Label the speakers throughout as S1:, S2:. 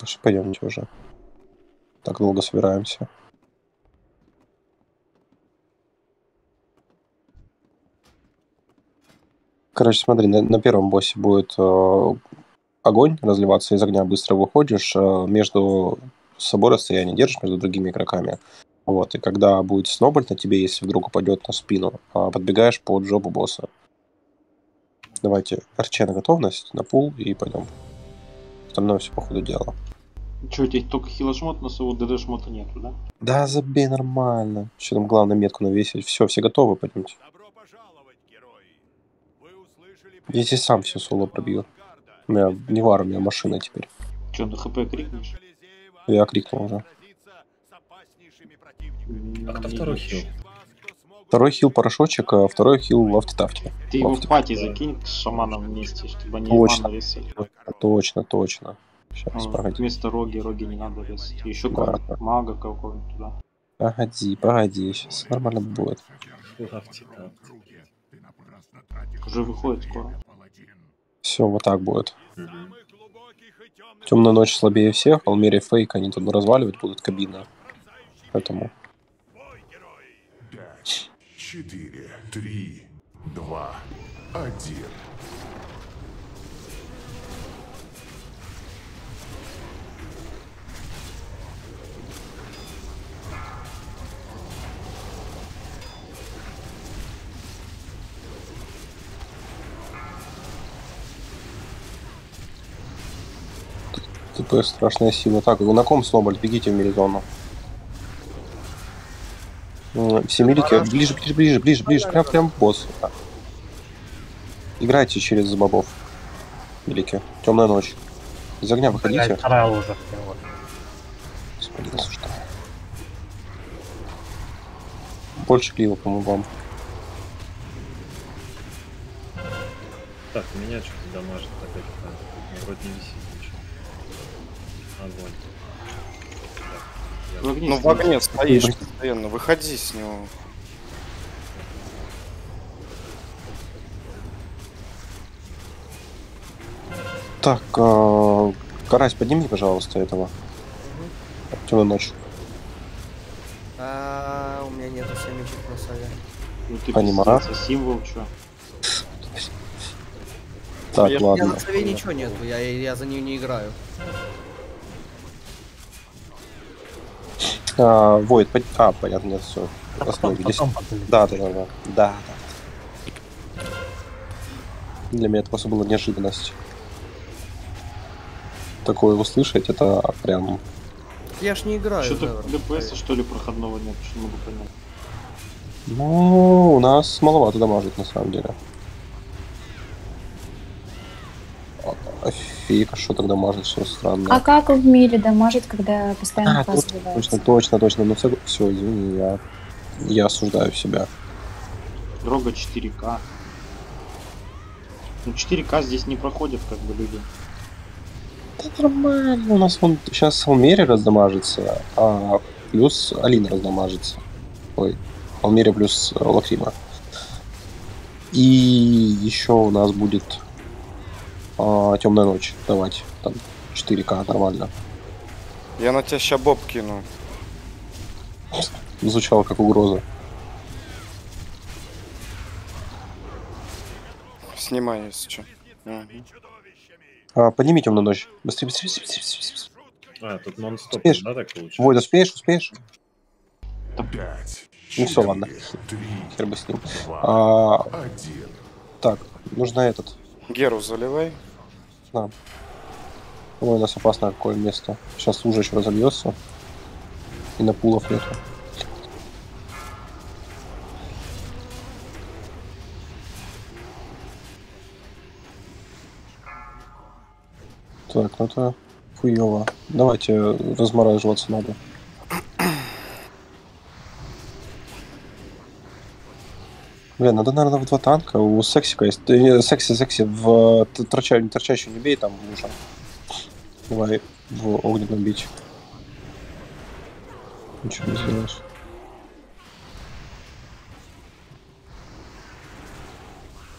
S1: Пошли, пойдемте уже. Так долго собираемся. Короче, смотри, на, на первом боссе будет э, огонь разливаться, из огня быстро выходишь, э, между собой расстояние держишь между другими игроками. Вот, и когда будет сноболь на тебе, если вдруг упадет на спину, э, подбегаешь под жопу босса. Давайте, арче на готовность, на пул и пойдем. Остальное все по ходу дела.
S2: Че, у тебя только хилошмот, но своего ДД шмота нету, да?
S1: Да, забей нормально. Что там главное метку навесить? Все, все готовы, пойдемте.
S3: Добро пожаловать, герои! Вы услышали
S1: Я здесь сам все соло пробью. У меня не вар, у меня машина теперь.
S2: Че, на хп крикнешь?
S1: Я крикнул уже.
S4: А кто второй хил?
S1: Второй хил порошочек, а второй хил в автотафте.
S2: Ты его в пати закинь с шаманом вместе, чтобы они
S1: Точно. Точно, точно. Сейчас,
S2: А,
S1: погоди.
S2: Вместо роги, роги не надо резать. Еще
S1: Да,
S2: как мага какого-нибудь туда.
S1: Погоди, погоди, сейчас нормально будет.
S4: Лавти.
S2: Уже выходит скоро.
S1: Все, вот так будет. Темная ночь слабее всех, Алмере фейк, они тут разваливать будут кабины. Поэтому
S3: четыре, три, два, один.
S1: ТП страшная сила. Так, на ком сноболь? Бегите в миризону. М, Все милики, ближе, ближе, ближе, ближе, ближе, прям, прям босс. Играйте через бобов. Милики. Темная ночь. Из огня выходите.
S5: Вторая. Вот.
S1: Господи, осуждаю. Больше клива, по-моему, вам.
S4: Так, меня что-то дамажит опять. Вроде не висит. Огонь.
S2: Огне
S6: Ну в огне стоишь постоянно, выходи с него.
S1: Так, э, Карась, подними, пожалуйста, этого. Темную ночь.
S7: А, у меня нету семечек на сове.
S2: Ну ты пиздец, а символ чё?
S1: Так,
S6: Я ж-
S7: У меня
S1: ладно.
S7: на сове ничего нету, я, я за нее не играю.
S1: А, Войд, под- а, понятно, нет, все. Остановились.
S5: Потом подумай.
S1: Да, да, да, да. Да, да. Для меня это просто была неожиданность. Такое услышать, это прям...
S7: Я ж не играю.
S2: Что-то. ДПС что ли проходного нет, что не могу понять.
S1: Ну, у нас маловато дамажит, на самом деле. А, А что тогда мажет, все странно.
S8: А как в мире дамажит, когда постоянно
S1: А,
S8: класс
S1: точно, точно, точно, точно. Ну, все, извини, я, я осуждаю себя.
S2: Дрога 4К. Ну 4К здесь не проходят как бы люди.
S1: Да нормально, у нас он сейчас Салмери раздамажится, а плюс Алина раздамажится. Ой, Алмери плюс Лакрима. И еще у нас будет темная ночь давать. Там 4К нормально.
S6: Я на тебя ща боб кину.
S1: Звучало как угроза.
S6: Снимай, если что.
S1: А, подними темную ночь. Быстрее, быстрее, быстрее, быстрее, быстрее.
S4: А, тут нон-стоп,
S1: Успеешь?
S4: да, так получается?
S1: Войд, успеешь, успеешь?
S3: Пять,
S1: Ну все, ладно. Хер бы с ним. А, так, нужно этот.
S6: Геру заливай.
S1: Да. Ой, у нас опасное какое место. Сейчас лужа еще разольется. И на пулов нету. Так, ну это хуево. Давайте размораживаться надо. Блин, надо, наверное, в два танка. У сексика есть. э, Секси, секси, в т- торча, торчащую не бей, там лужа. Давай в огненном бить. Ничего не сделаешь.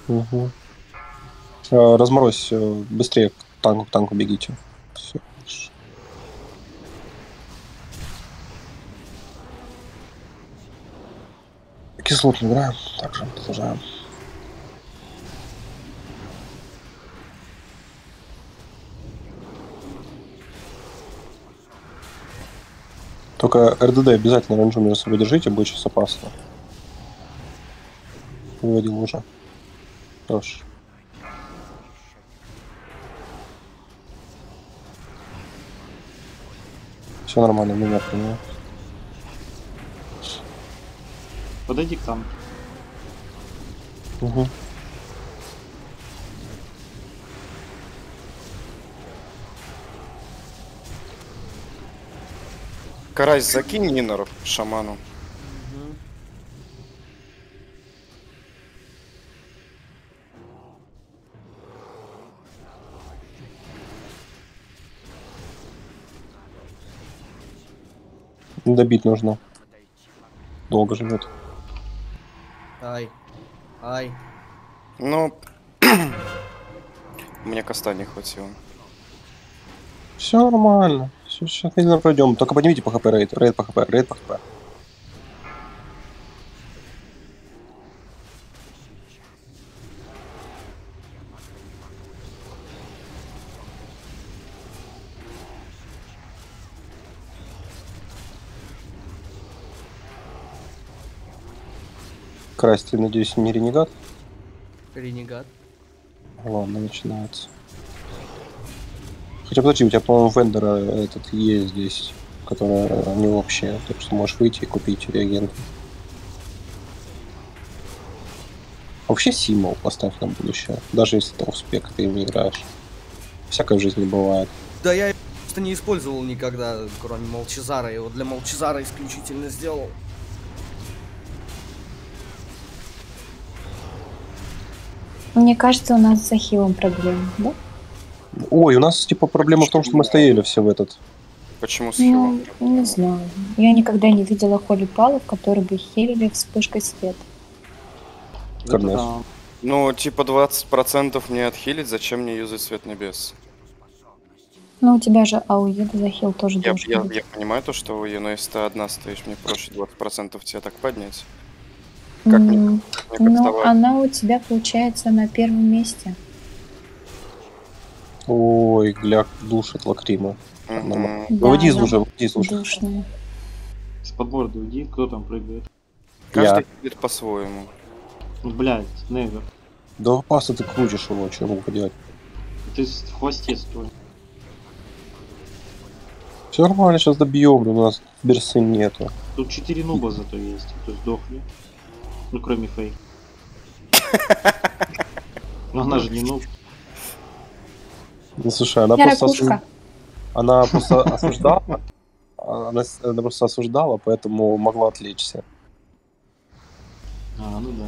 S1: Угу. Разморозь э, быстрее к танку, к танку бегите. Все. Кислот играем. Также продолжаем. Только РДД обязательно ранжу между собой держите, будет сейчас опасно. Выводил уже. Хорош. Все нормально, меня понимаю.
S2: Подойди к там.
S1: Угу.
S6: Карась, закинь Нинор шаману.
S1: Добить нужно. Долго живет.
S7: Ай. Ай.
S6: Ну, мне коста не хватило.
S1: Все нормально. Все, сейчас пройдем. Только поднимите по хп рейд. Рейд по хп, рейд по хп. Крась, ты, надеюсь, не ренегат?
S7: Ренегат.
S1: Ладно, начинается. Хотя подожди, у тебя, по-моему, вендора этот есть здесь, который не вообще, так что можешь выйти и купить реагент. Вообще символ поставь на будущее, даже если ты в спек ты им не играешь. Всякое в жизни бывает.
S7: Да я просто не использовал никогда, кроме Молчазара. Я его для Молчазара исключительно сделал.
S8: Мне кажется, у нас с Ахиллом проблемы, да?
S1: Ой, у нас типа проблема в том, что мы стояли все в этот.
S6: Почему с
S8: Ну,
S6: хилом?
S8: не знаю. Я никогда не видела холи палов, которые бы хилили вспышкой света.
S2: Это
S1: Корнеш.
S2: да.
S6: Ну, типа 20% мне отхилить, зачем мне юзать свет небес?
S8: Ну, у тебя же АУЕ за хил тоже
S6: Я,
S8: должен
S6: я,
S8: быть.
S6: я понимаю то, что УЕ, но если ты одна стоишь, мне проще 20% тебя так поднять. Как мне-
S8: М,
S6: Мне
S8: Но
S6: кастовать.
S8: она у тебя получается на первом месте.
S1: Ой, гля, душит лакрима.
S8: Да,
S1: Выйди из лужи, выйди из лужи.
S8: Душная.
S2: С подборда уйди, кто там прыгает.
S6: Каждый
S1: Я.
S6: хилит по-своему.
S2: Ну, блядь, Невер.
S1: Да опасно ты крутишь его, что я могу поделать?
S2: Ты в хвосте стой.
S1: Все нормально, сейчас добьем, у нас берсы нету.
S2: Тут 4 нуба зато есть, кто сдохли. Ну, кроме Фей. Но она же не нуб.
S1: Ну, слушай, она
S8: Я
S1: просто,
S8: ракушка.
S1: осу- она просто осуждала. Она, она просто осуждала, поэтому могла отвлечься.
S2: А, ну да.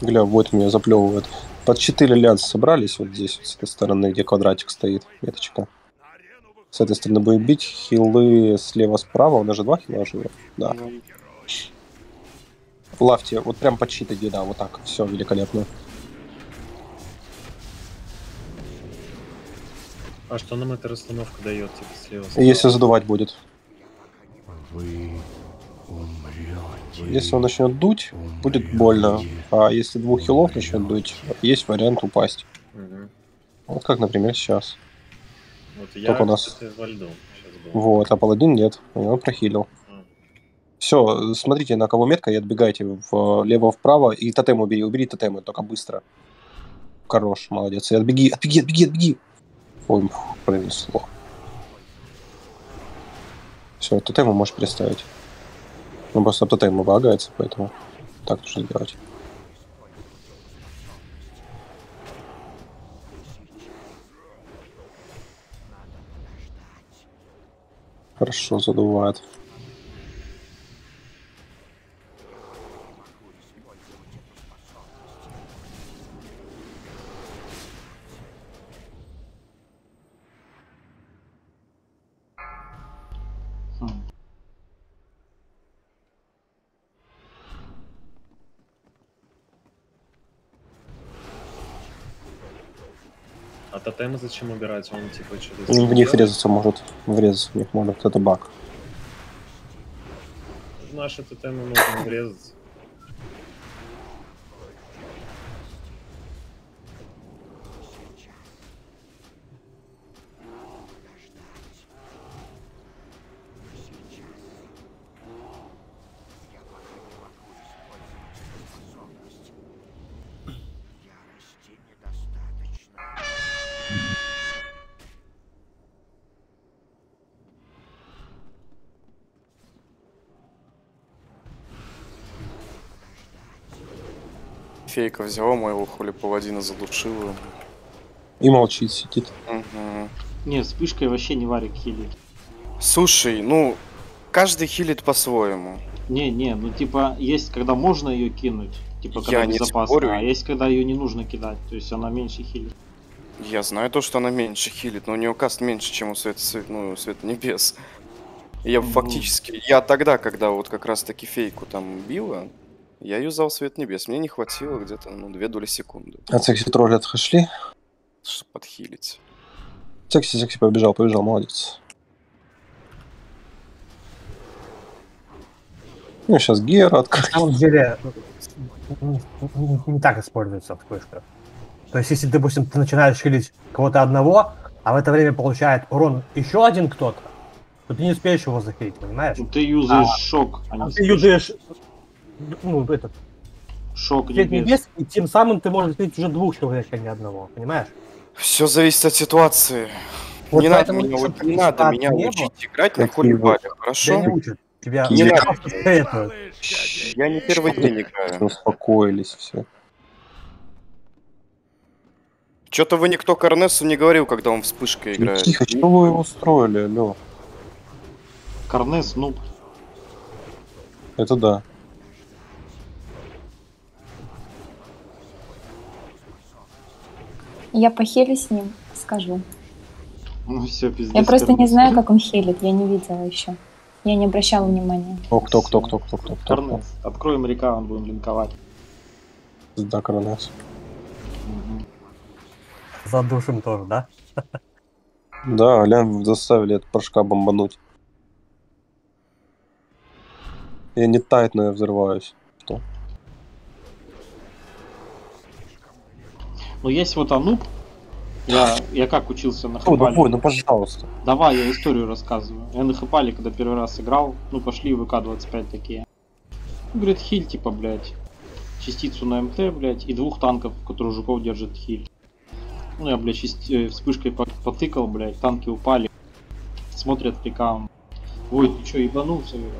S1: Гля, вот меня заплевывает. Под 4 альянса собрались вот здесь, вот с этой стороны, где квадратик стоит, веточка. С этой стороны будет бить, хилы слева-справа, у нас же два хила живет. Да.
S6: Ну,
S1: Лавьте, вот прям под щит иди, да, вот так. Все, великолепно.
S4: А что нам эта расстановка дает, типа, слева?
S1: И Если задувать будет.
S3: Вы умрете.
S1: Если он начнет дуть, будет больно. А если двух хилов начнет дуть, есть вариант упасть. Вот как, например, сейчас.
S4: Вот я,
S1: Только у нас-
S4: во льду.
S1: Вот, а паладин нет, он прохилил. Все, смотрите, на кого метка и отбегайте влево-вправо. И тотем убери, убери тотемы, только быстро. Хорош, молодец. И отбеги, отбеги, отбеги, отбеги. Ой, фу, пронесло. Все, тотемы можешь переставить. Он просто об тотем багается, поэтому так нужно делать. Хорошо, задувает.
S4: Тотемы зачем убирать? Он типа что-то...
S1: В них врезаться может. Врезаться в них может. Это баг.
S4: В наши тотемы можно врезаться.
S6: Фейка взяла моего хули паладина, задушила.
S1: И молчит, сидит.
S6: Мгм.
S2: Не, вспышкой вообще не варик хилит.
S6: Слушай, ну, каждый хилит по-своему.
S2: Не, не, ну типа есть, когда можно ее кинуть, типа
S6: Я
S2: когда
S6: не
S2: безопасно,
S6: спорю.
S2: а есть, когда ее не нужно кидать, то есть она меньше хилит.
S6: Я знаю то, что она меньше хилит, но у нее каст меньше, чем у Света, Свет- ну, Света Небес. Я
S2: Мгм.
S6: фактически, я тогда, когда вот как раз таки фейку там била, я юзал Свет Небес. Мне не хватило где-то, ну, две доли секунды,
S1: От секси тролли отошли.
S6: чтобы подхилить.
S1: Секси, секси побежал, побежал, молодец. Ну, сейчас Гера
S5: На
S1: открыть.
S5: самом деле не, так используется вспышка. То есть, если, допустим, ты начинаешь хилить кого-то одного, а в это время получает урон еще один кто-то, то ты не успеешь его захилить, понимаешь?
S2: Ну ты юзаешь шок, а
S5: А
S2: не
S5: ты юзаешь ну, этот,
S2: шок
S5: свет
S2: небес.
S5: небес, и тем самым ты можешь хилить уже двух человек, а не одного, понимаешь?
S6: Все зависит от ситуации.
S5: Вот
S6: не надо меня, вот не надо меня учить играть на
S5: Тебя
S6: хорошо?
S5: не учат. Тебя
S6: Не надо.
S5: советуют.
S6: Я не первый день играю.
S1: Успокоились все.
S6: Что-то вы никто Корнесу не говорил, когда он вспышкой играет.
S1: Тихо, что вы его устроили, алло?
S2: Карнес, ну,
S1: Это да.
S8: Я похилю с ним, скажу.
S2: ну все, пиздец.
S8: Я просто не знаю, как он хилит, я не видела еще. Я не обращала внимания.
S1: О, кто, кто, кто, кто, кто.
S2: Карнес. Откроем река, он будем линковать.
S1: Да, Коронас.
S2: Мгм.
S5: Задушим тоже, да?
S1: Да, Лям заставили от порошка бомбануть. Я не тает, но я взрываюсь.
S2: Ну есть вот Ануб. Я, я как учился на
S1: О,
S2: Хэпале.
S1: давай, ну пожалуйста.
S2: Давай, я историю рассказываю. Я на Хэпале, когда первый раз играл, ну пошли в ВК-25 такие. Ну, Говорит, хиль, типа, блядь. Частицу на МТ, блядь, и двух танков, которые жуков держат хиль. Ну, я, блядь, части- э, вспышкой по- потыкал, блядь, танки упали. Смотрят ПК. Ой, ты чё, ебанулся, блядь?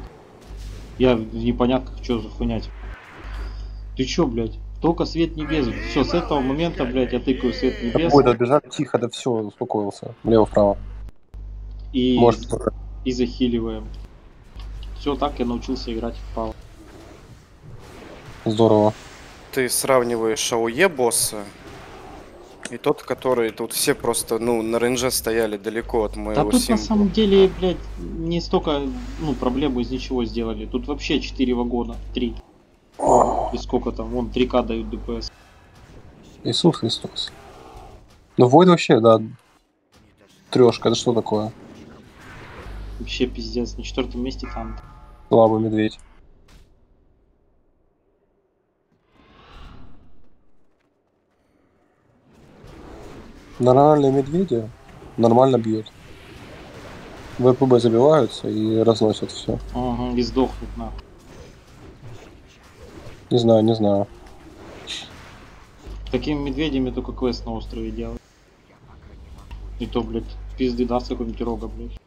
S2: Я в непонятках, что за хуйня, типа. Ты чё, блядь? Только свет небес. Все, с этого момента, блядь, я тыкаю свет небес.
S1: Ой, да бежать тихо, да все, успокоился. Влево-вправо.
S2: И
S1: Может,
S2: и захиливаем. Все, так я научился играть в пау.
S1: Здорово.
S6: Ты сравниваешь АОЕ босса и тот, который тут все просто, ну, на рейнже стояли далеко от
S2: Да
S6: моего
S2: тут на
S6: символа.
S2: самом деле, блядь, не столько, ну, проблему из ничего сделали. Тут вообще 4 вагона, 3. И сколько там, вон 3К дают ДПС.
S1: Иисус Христос. Ну, Войд вообще, да. Трешка, это что такое?
S2: Вообще пиздец, на четвертом месте там.
S1: Слабый медведь. Нормальные медведи нормально бьют. ВПБ забиваются и разносят все.
S2: Ага, и сдохнут нахуй.
S1: Не знаю, не знаю.
S2: Такими медведями только квест на острове делать. И то, блядь, пизды даст какой-нибудь рога, блядь.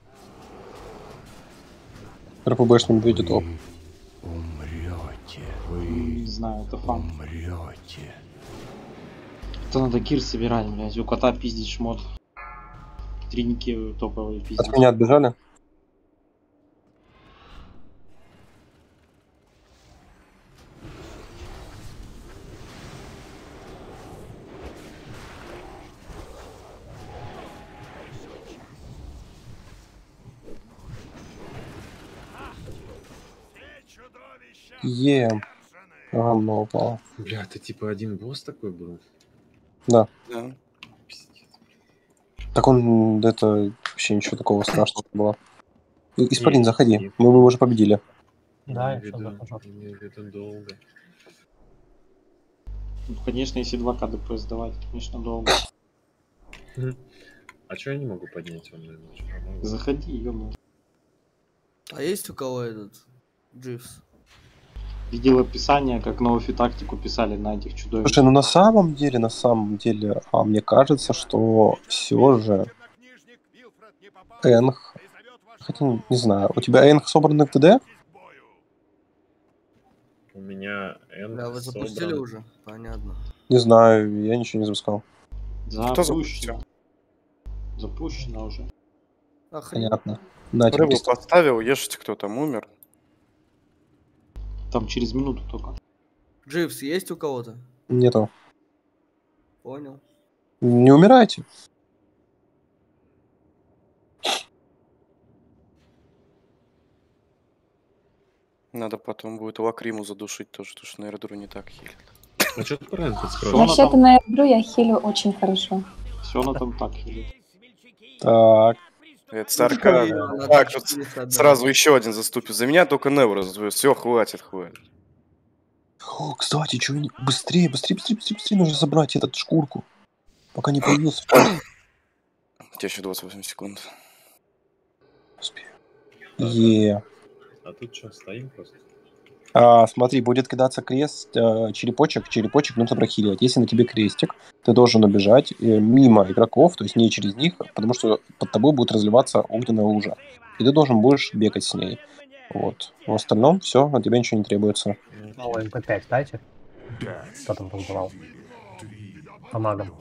S1: РПБшные медведи топ.
S3: Умрете.
S2: Не знаю, это фан.
S3: Умрете.
S2: Это надо кир собирать, блядь. У кота пиздить шмот. Триники топовые пиздить.
S1: От меня отбежали?
S3: Все чудовища
S1: Е,
S3: повержены.
S1: Говно упало.
S4: Бля, ты типа один босс такой был?
S1: Да.
S6: Да.
S4: Пиздец.
S1: Так он, это вообще ничего такого страшного не было. Исполин, заходи.
S4: и-
S1: Мы, мы уже победили.
S5: Да, я
S4: виду- виду долго.
S2: Ну, конечно, если 2 КДП сдавать, конечно, долго.
S4: А что я не могу поднять могу.
S2: Заходи, ё
S7: А есть у кого этот Дживс?
S2: Видел описание, как новую тактику писали на этих чудовищах.
S1: Слушай, ну на самом деле, на самом деле, а мне кажется, что все же
S3: ваш
S1: хотя не знаю, у тебя Энх собран в ТД?
S4: У меня N
S7: Да, вы запустили
S4: собран.
S7: уже? Понятно.
S1: Не знаю, я ничего не запускал.
S6: Кто
S2: Запущено. Запущено уже.
S7: Охренеть.
S1: Понятно. На
S6: Рыбу поставил, ешьте, кто там умер.
S2: Там через минуту только.
S7: Дживс есть у кого-то?
S1: Нету.
S7: Понял.
S1: Не умирайте.
S6: Надо потом будет лакриму задушить тоже, потому что на Эрдру не так хилит.
S4: А что ты правильно
S2: она
S8: Вообще-то на игру я хилю очень хорошо.
S2: Все она там так хилит.
S1: Так,
S6: Это царка.
S7: Она
S6: Так,
S7: да.
S6: сразу еще один заступит. За меня только Невр Все, хватит, хватит.
S1: О, кстати, что быстрее, быстрее, быстрее, быстрее, быстрее нужно забрать этот шкурку, пока не появился.
S6: У тебя еще 28 секунд.
S1: Успею. Е.
S4: А тут что, стоим просто?
S1: А, смотри, будет кидаться крест э, черепочек, черепочек нужно прохиливать. Если на тебе крестик, ты должен убежать э, мимо игроков, то есть не через них, потому что под тобой будет разливаться огненная лужа. И ты должен будешь бегать с ней. Вот. В остальном все, от тебя ничего не требуется.
S5: Новый МП5 дайте. Кто там танцевал? По магам.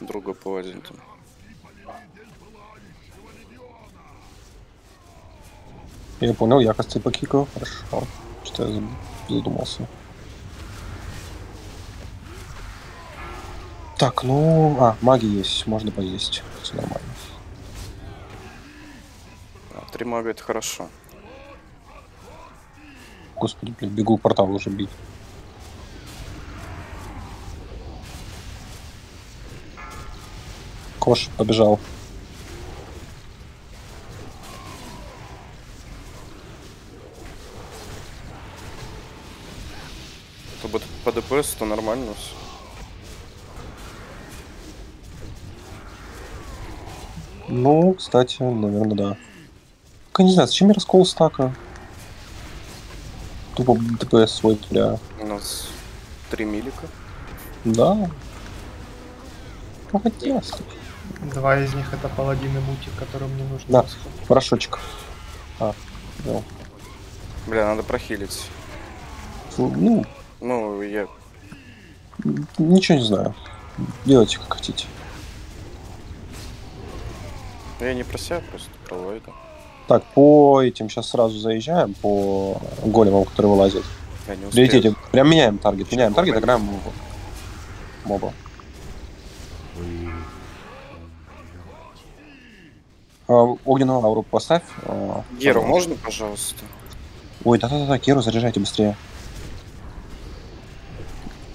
S6: Друга паладин там.
S1: Я понял, я косты покикаю, хорошо. Что я задумался. Так, ну... А, маги есть, можно поесть. Все нормально.
S6: А, три мага это хорошо.
S1: Господи, блин, бегу портал уже бить. Кош побежал.
S6: ДПС, то нормально все.
S1: Ну, кстати, наверное, да. Только не знаю, зачем я раскол стака? Тупо ДПС свой теряю.
S6: У нас три милика.
S1: Да. Ну, хотелось.
S9: Два из них это паладины мутик, которым мне нужно.
S1: Да.
S9: расход.
S1: Порошочек. А, да.
S6: Бля, надо прохилить.
S1: Ну,
S6: Ну, я...
S1: ничего не знаю. Делайте как хотите.
S6: Я не про себя, просто про Ллойда.
S1: Так, по этим сейчас сразу заезжаем, по големам, которые вылазят. Приоритете. Прям меняем таргет. Меняем таргет, играем моба. моба. Огненную ауру поставь. а,
S6: Геру можно, пожалуйста?
S1: Ой, да-да-да, Керу заряжайте быстрее.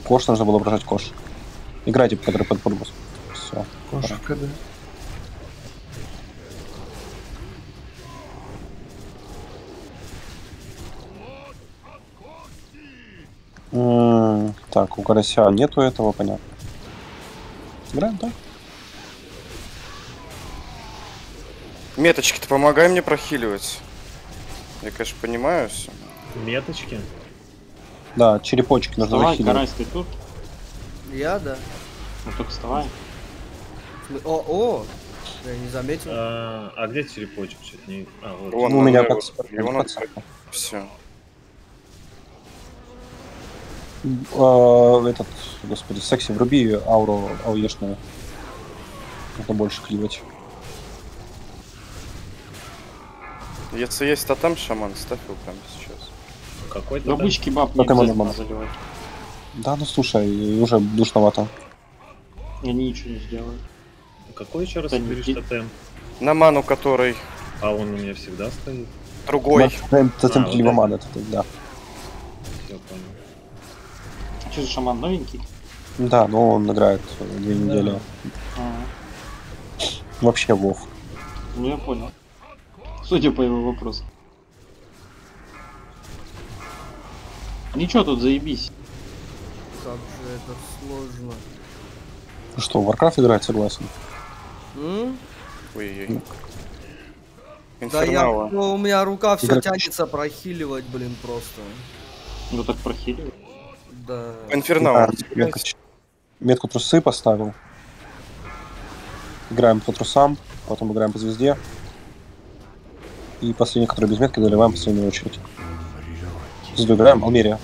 S1: Кош нужно было брать кош. Играйте, который под пульбус. Все.
S9: Кош в КД.
S1: Так, у карася нету этого, понятно. Играем, да?
S6: Меточки-то помогай мне прохиливать. Я, конечно, понимаю все.
S4: Меточки.
S1: Да, черепочки нужно
S2: Вставай,
S1: захиливать.
S2: Карась, ты тут?
S7: Я, да.
S2: Ну только вставай.
S7: О, о! Я не заметил.
S4: А, а где черепочек? Что-то не... А, вот.
S6: Вон,
S1: Ну, у меня под-
S6: Его надо... Все.
S1: А, этот, господи, секси, вруби ауру ауешную. Нужно больше кливать.
S6: Если есть тотем шаман, ставь его прямо сейчас.
S4: Какой-то там-
S2: Добычки баб
S1: мама.
S2: заливать.
S1: Да, ну слушай, уже душновато.
S2: Они ничего не сделают.
S4: Какой еще раз
S2: Да
S4: тотем?
S6: На ману, который
S4: А он у меня всегда стоит.
S6: другой.
S1: Тотем
S4: А, вот
S1: Либо
S4: это.
S1: мана, это, да.
S4: Все понял.
S2: Что за шаман новенький?
S1: Да, но он играет две недели.
S2: А,
S1: Вообще Вов.
S2: ну я понял. Судя по его вопросу. Ничего тут заебись.
S7: Как же это сложно.
S1: Ну что, в Warcraft играть, согласен.
S7: М?
S6: Ой-ой-ой.
S7: Да я, ну, у меня рука все
S1: Играть.
S7: тянется прохиливать, блин, просто.
S2: Ну так прохиливай.
S7: Да.
S6: Инфернала.
S1: Да, метку, метку трусы поставил. Играем по трусам, потом играем по звезде. И последний, который без метки, доливаем в последнюю очередь. Звезду играем, Алмерия.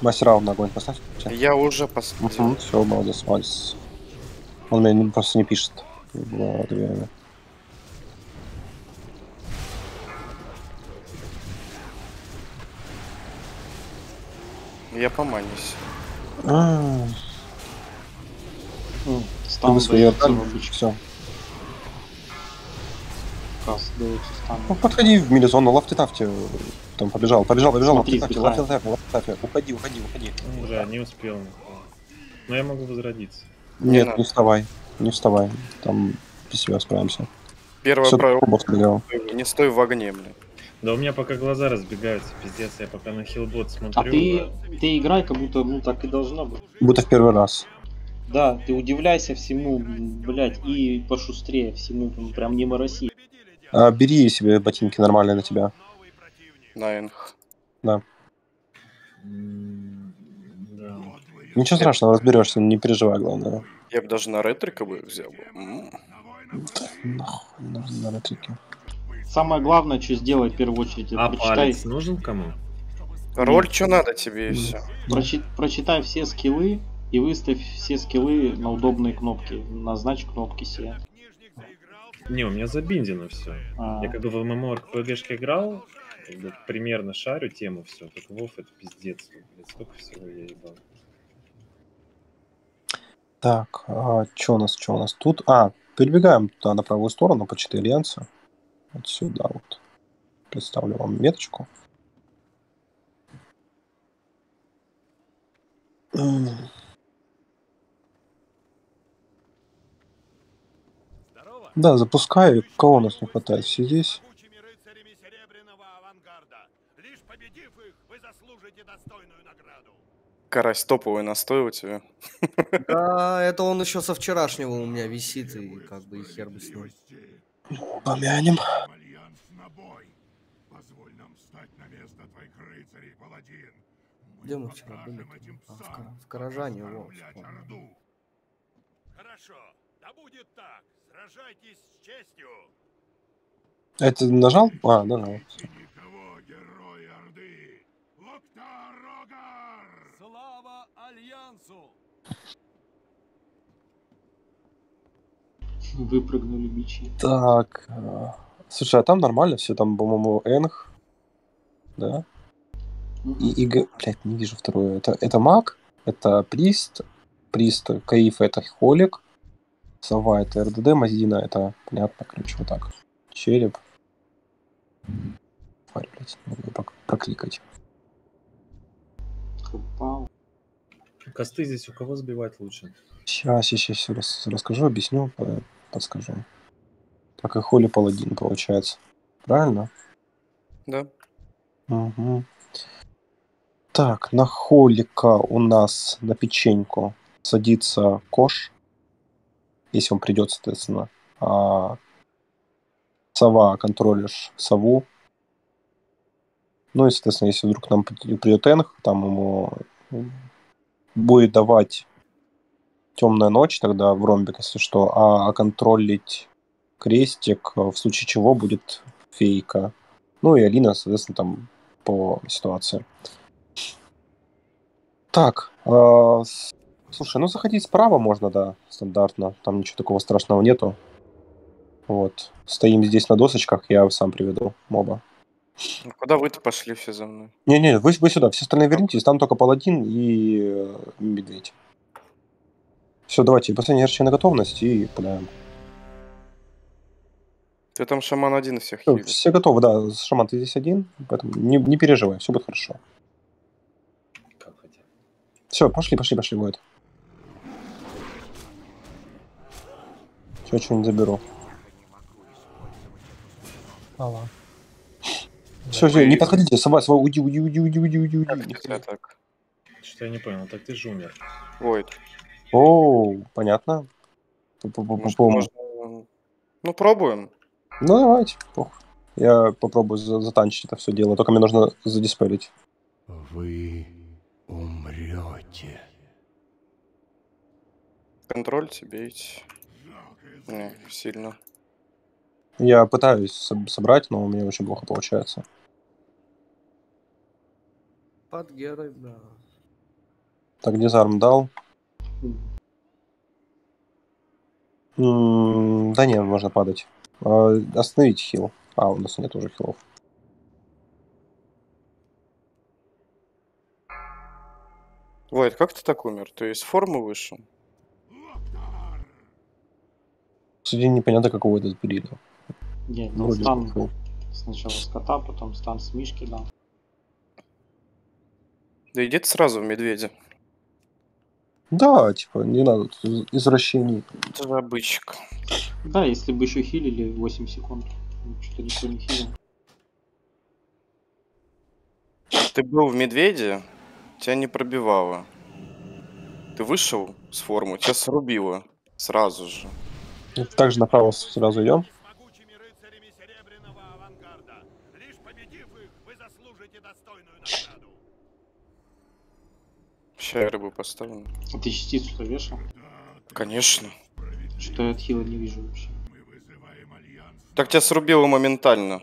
S1: Мастера на огонь поставь.
S6: Я уже поставил.
S1: все, молодец, молодец. Он мне не- просто не пишет. в дверь.
S6: Я поманюсь.
S1: А,
S2: Ну, Стан
S1: Вы свои
S2: дается
S1: отдали?
S2: в обычный
S1: Все.
S2: Касс, дается стан.
S1: Ну, подходи в милизону, лафти-тафти. Там побежал, побежал, побежал,
S2: вдыхай.
S1: лафти-тафти, лафти-тафти. Уходи, уходи, уходи.
S4: Ну, Бля, не успел. Но я могу возродиться.
S6: Не
S1: Нет,
S6: надо.
S1: не вставай. Не вставай. Там без себя справимся.
S6: Первое
S1: Все
S6: правило. Не стой в огне, блин.
S4: Да у меня пока глаза разбегаются, пиздец, я пока на хилбот смотрю.
S2: А ты, ты играй, как будто ну так и должно быть.
S1: Будто в первый раз.
S2: Да, ты удивляйся всему, блять, и пошустрее всему, прям не мороси.
S1: А, бери себе ботинки нормальные на тебя.
S6: Найнх.
S4: М, Да.
S1: Ничего страшного, разберешься, не переживай, главное.
S6: Я бы даже на ретрика бы взял бы.
S1: Нахуй, нужно на ретрике.
S2: Самое главное, что сделать в первую очередь, это
S4: А
S2: прочитай,
S4: палец нужен кому?
S6: Роль, что надо тебе и все.
S2: прочи- прочитай все скиллы и выставь все скиллы на удобные кнопки. Назначь кнопки себе.
S4: Не, у меня забиндено все.
S2: А,
S4: Я как бы в MMORPG играл, как бы примерно шарю тему все. Так Вов это пиздец. Блядь, сколько всего я ебал.
S1: Так, а, что у нас, что у нас тут? А, перебегаем туда на правую сторону по 4 альянса. Вот сюда вот. Представлю вам меточку. М, Да, запускаю. Кого у нас не хватает? Все здесь?
S3: Могучими рыцарями Серебряного авангарда. Лишь победив их, вы заслужите достойную награду.
S6: Карась, топовый настой у тебя.
S7: Да, это он еще со вчерашнего у меня висит, и как бы и хер бы с ним.
S1: Помянем.
S3: Альянс на бой. Позволь нам встать на место твоих рыцарей, паладин.
S7: Где мы вчера были? А, в, Кара- в Каражане.
S3: Орду. Хорошо, да будет так. Сражайтесь с честью.
S1: Это нажал? А, нажал.
S3: И никого, герои Орды. Локтар Рогар! Слава Альянсу!
S2: выпрыгнули бичи.
S1: Так. э, Слушай, а там нормально все, там, по-моему, Энг. Да? И, и блядь, не вижу второе. Это, это маг, это прист, прист, Каиф это холик, сова это РДД, Маздина это, понятно, короче, вот так. Череп. Тварь, блядь, не могу прок- прокликать.
S2: Упал.
S4: Косты здесь у кого сбивать лучше?
S1: Сейчас, сейчас, сейчас расскажу, объясню, по- подскажу. Так и Холи Паладин получается. Правильно?
S6: Да.
S1: Мгм. Так, на Холика у нас на печеньку садится Кош, если он придет, соответственно. А сова контролишь сову. Ну и, соответственно, если вдруг нам при- придет Энг, там ему будет давать темная ночь тогда в ромбик, если что, а контролить крестик, э, в случае чего будет фейка. Ну и Алина, соответственно, там по ситуации. Так, э, с- слушай, ну заходить справа можно, да, стандартно. Там ничего такого страшного нету. Вот. Стоим здесь на досочках, я сам приведу моба.
S6: Ну, Куда вы-то пошли все за мной?
S1: Не-не, вы, вы сюда, все остальные вернитесь, там только паладин и э, медведь. Все, давайте, последняя на готовность и пуляем.
S6: Ты там шаман один всех хилит.
S1: Все готовы, да. Шаман, ты здесь один, поэтому не, не переживай, все будет хорошо. Все, пошли, пошли, пошли, Войд. Все, что-нибудь заберу.
S5: Ага.
S1: Все, все, не подходите, сова, сова, уйди, уйди, уйди, уйди, уйди, уйди, уйди.
S6: Нельзя так?
S4: Что я не понял, так ты же умер.
S6: Войд.
S1: О, понятно.
S6: Может,
S1: Пу-пу-пу-пу-пу.
S6: можно... Ну, пробуем.
S1: Ну, давайте. Я попробую за- затанчить это все дело, только мне нужно задиспелить.
S3: Вы умрете.
S6: Контрольте, бейте. Не, сильно.
S1: Я пытаюсь соб- собрать, но у меня очень плохо получается.
S7: Под Герой, да.
S1: Так, дизарм дал. М, Да не, можно падать. А, Остановить хил. А, у нас нет уже хилов.
S6: Войд, как ты так умер? Ты из формы вышел?
S1: Судя непонятно, какого это сбрили.
S2: Не, ну, стан сначала с кота, потом стан с мишки, да.
S6: Да иди ты сразу в медведя.
S1: Да, типа, не надо тут из- извращений.
S6: Это же обычек.
S2: Да, если бы еще хилили 8 секунд. Ну, Что-то никто не хилил.
S6: Ты был в медведе, тебя не пробивало. Ты вышел с формы, тебя срубило. Сразу же.
S1: Также направо сразу идем.
S3: С могучими рыцарями Серебряного авангарда. Лишь победив их, вы заслужите достойную награду.
S6: Ща я рыбу поставлю.
S2: А ты частицу-то вешал?
S6: Конечно.
S2: Что я от хила не вижу вообще.
S6: Так тебя срубило моментально.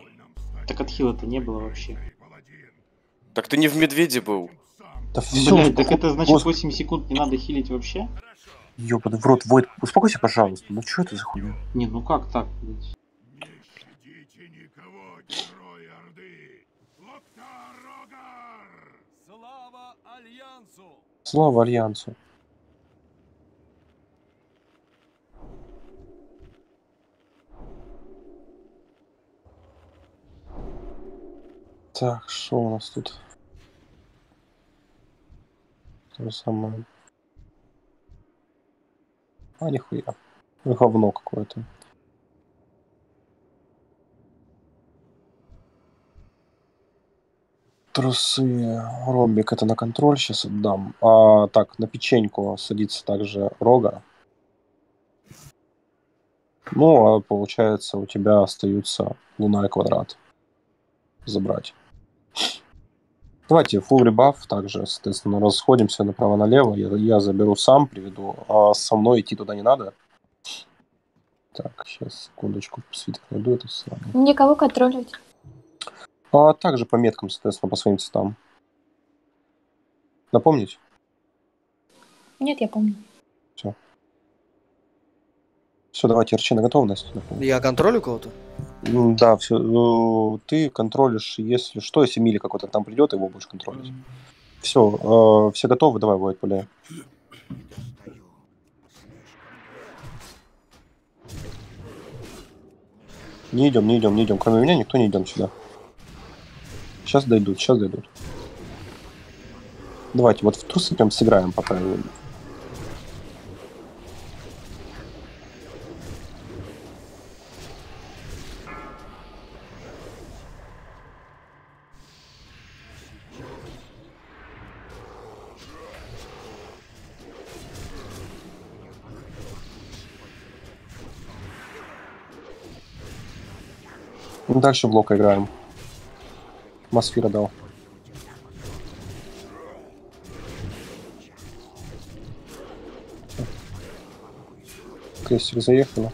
S2: Так от хила-то не было вообще.
S6: Так ты не в медведе был.
S1: Да все,
S2: Блядь, так это значит
S1: Господи.
S2: 8 секунд не надо хилить вообще?
S1: Ёбаный в рот, Войд, успокойся, пожалуйста. Ну что это за хуйня?
S2: Не, ну как так, блядь?
S3: Слава Альянсу.
S1: Так, что у нас тут? То же самое. А, нихуя. Говно какое-то. Трусы. Ромбик это на контроль сейчас отдам. А, так, на печеньку садится также рога. Ну, а получается, у тебя остаются луна и квадрат. Забрать. Давайте full ребаф также, соответственно, расходимся направо-налево. Я, я заберу сам, приведу. А со мной идти туда не надо. Так, сейчас, секундочку, свиток найду это самое.
S8: Никого контролировать.
S1: А также по меткам, соответственно, по своим цветам. Напомнить?
S8: Нет, я помню.
S1: Все, давайте, Арчи, на готовность. Напомню.
S7: Я контролю кого-то?
S1: М, Да, все. Ты контролишь, если что, если мили какой-то там придет, его будешь контролить. Все, все готовы, давай, Войт, пуляй. Не идем, не идем, не идем. Кроме меня никто не идем сюда. Сейчас дойдут, сейчас дойдут. Давайте, вот в тусы прям сыграем пока. Дальше в блока играем. Масфира дал. Крестик заехали.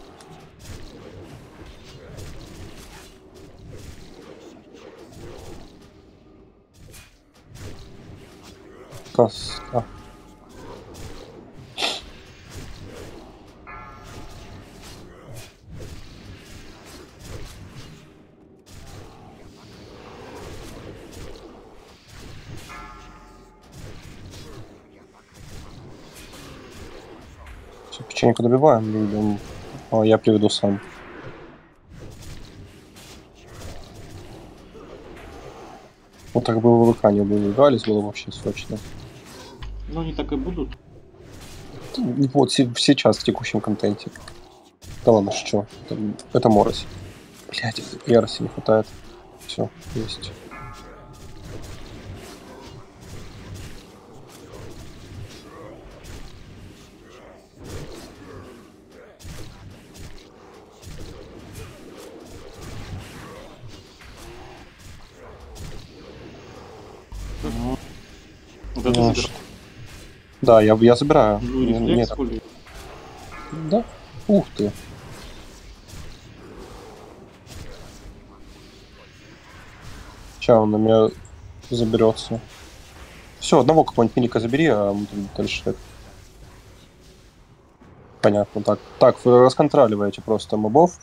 S1: Каска. Всё, потихоньку добиваем идем, А я приведу сам. Вот так бы в ВК не убегались, было вообще срочно.
S2: Но ну, они так и будут.
S1: Вот сейчас в текущем контенте. Да ладно, что? Это, это морось. Блять, ярости не хватает. Все, есть. Да, я, я забираю.
S2: Ну, рефлекс, хули.
S1: Да. Ух ты. Сейчас он на меня заберется. Все, одного какого-нибудь милика забери, а мы там дальше так. Понятно, так. Так, вы расконтроливаете просто мобов.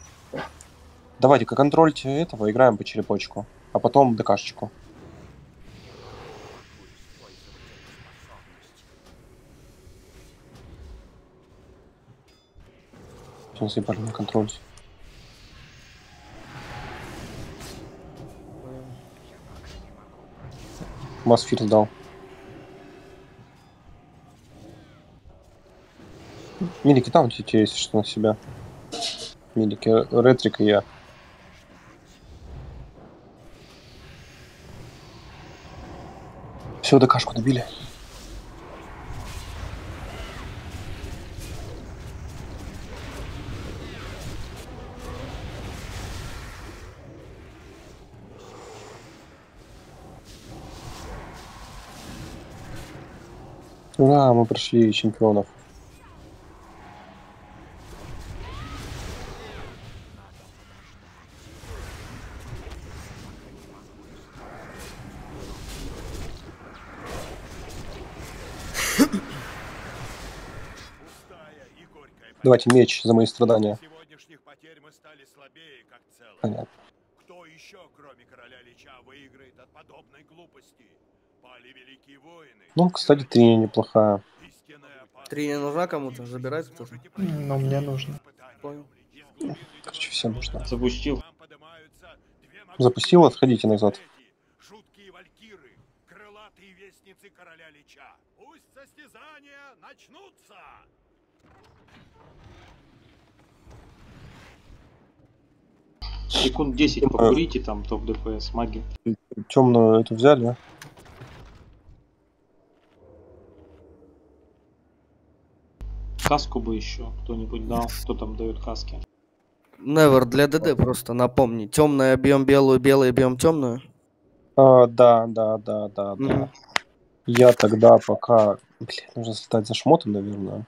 S1: Давайте-ка контрольте этого, играем по черепочку. А потом ДКшечку. Сейчас заебали на контроль. Масфир сдал. Милики там те, если что, на себя. Милики, Ретрик и я. Все, ДКшку добили. Ура, мы прошли чемпионов. Давайте меч за мои страдания.
S3: сегодняшних потерь мы стали слабее, как целое.
S1: Понятно.
S3: Кто еще, кроме короля Лича, выиграет от подобной глупости? Пали великие воины.
S1: Ну, кстати, три неплохая.
S3: Истинная опасность.
S7: Три не нужна кому-то? Забирать?
S3: Сможете
S9: Но мне нужно.
S7: Понял.
S1: Короче, всем нужно.
S2: Запустил.
S1: Запустил, отходите назад.
S3: Жуткие валькиры, крылатые вестницы короля Лича. Пусть состязания начнутся!
S2: Секунд 10 покурите, там топ ДПС, маги.
S1: Темную эту взяли.
S2: Каску бы еще кто-нибудь дал. Кто там дает каски?
S7: Невер для ДД просто напомни. Темная бьем белую, белый бьем темную.
S1: А, да, да, да, да, да.
S7: Мгм.
S1: Я тогда пока... Блин, нужно слетать за шмотом, наверное.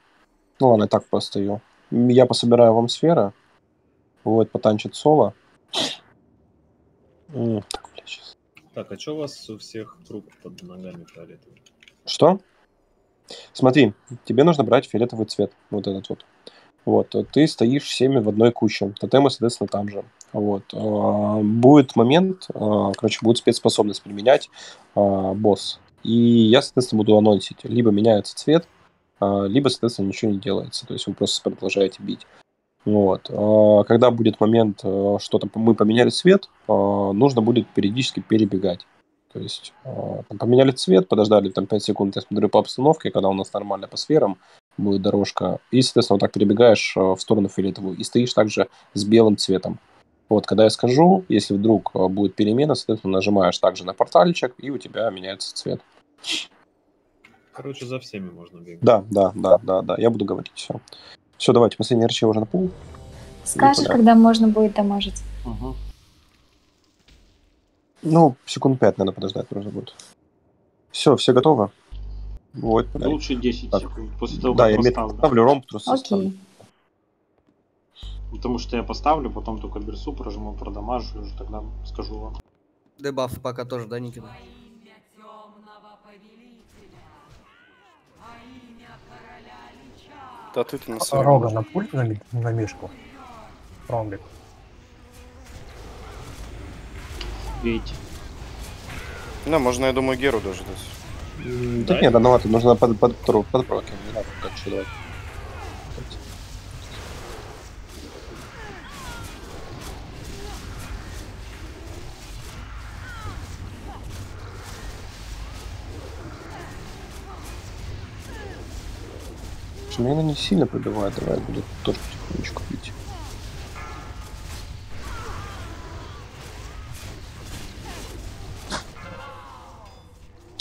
S1: Ну ладно, я так постою. Я пособираю вам сферы. Вот, потанчит соло. М, Так,
S4: а что у вас у всех круг под ногами фиолетовый?
S1: Что? Смотри, тебе нужно брать фиолетовый цвет. Вот этот вот. Вот, э, ты стоишь всеми в одной куче. Тотемы, соответственно, там же. Вот. а, Будет момент, а, короче, будет спецспособность применять босс. И я, соответственно, буду анонсить. Либо меняется цвет, либо, соответственно, ничего не делается. То есть вы просто продолжаете бить. Вот. Когда будет момент, э, что там мы поменяли цвет, нужно будет периодически перебегать. То есть э, там поменяли цвет, подождали там 5 секунд, я смотрю по обстановке, когда у нас нормально по сферам будет дорожка, и, соответственно, вот так перебегаешь э, в сторону фиолетовую, и стоишь также с белым цветом. Вот, когда я скажу, если вдруг э, будет перемена, соответственно, нажимаешь также на портальчик, и у тебя меняется цвет.
S4: Короче, за всеми можно бегать.
S1: Да, да, да, да, да, я буду говорить все. Все, давайте, последний речи уже на пол.
S8: Скажешь, когда можно будет дамажить?
S2: Угу.
S1: Ну, секунд 5 надо подождать нужно будет. Все, все готовы? Вот,
S2: лучше 10
S1: Так.
S2: секунд. После того,
S1: Да,
S2: как
S1: я
S2: поставлю.
S1: ставлю, ромб просто ставлю.
S8: Окей.
S2: Потому что я поставлю, потом только берсу, прожму, продамажу, и уже тогда скажу вам.
S7: Дебаф пока тоже, да, Никита?
S6: Да ты ты на.
S5: Рога на пульт на, на мишку. Ромбик.
S2: ведь.
S6: Да, ну, можно, я думаю, Геру даже дать.
S1: Mm,
S4: Тут
S1: да. нет, ну ладно, нужно под, под, под, проки, не. Меня не сильно пробивает, давай будет тоже потихонечку бить.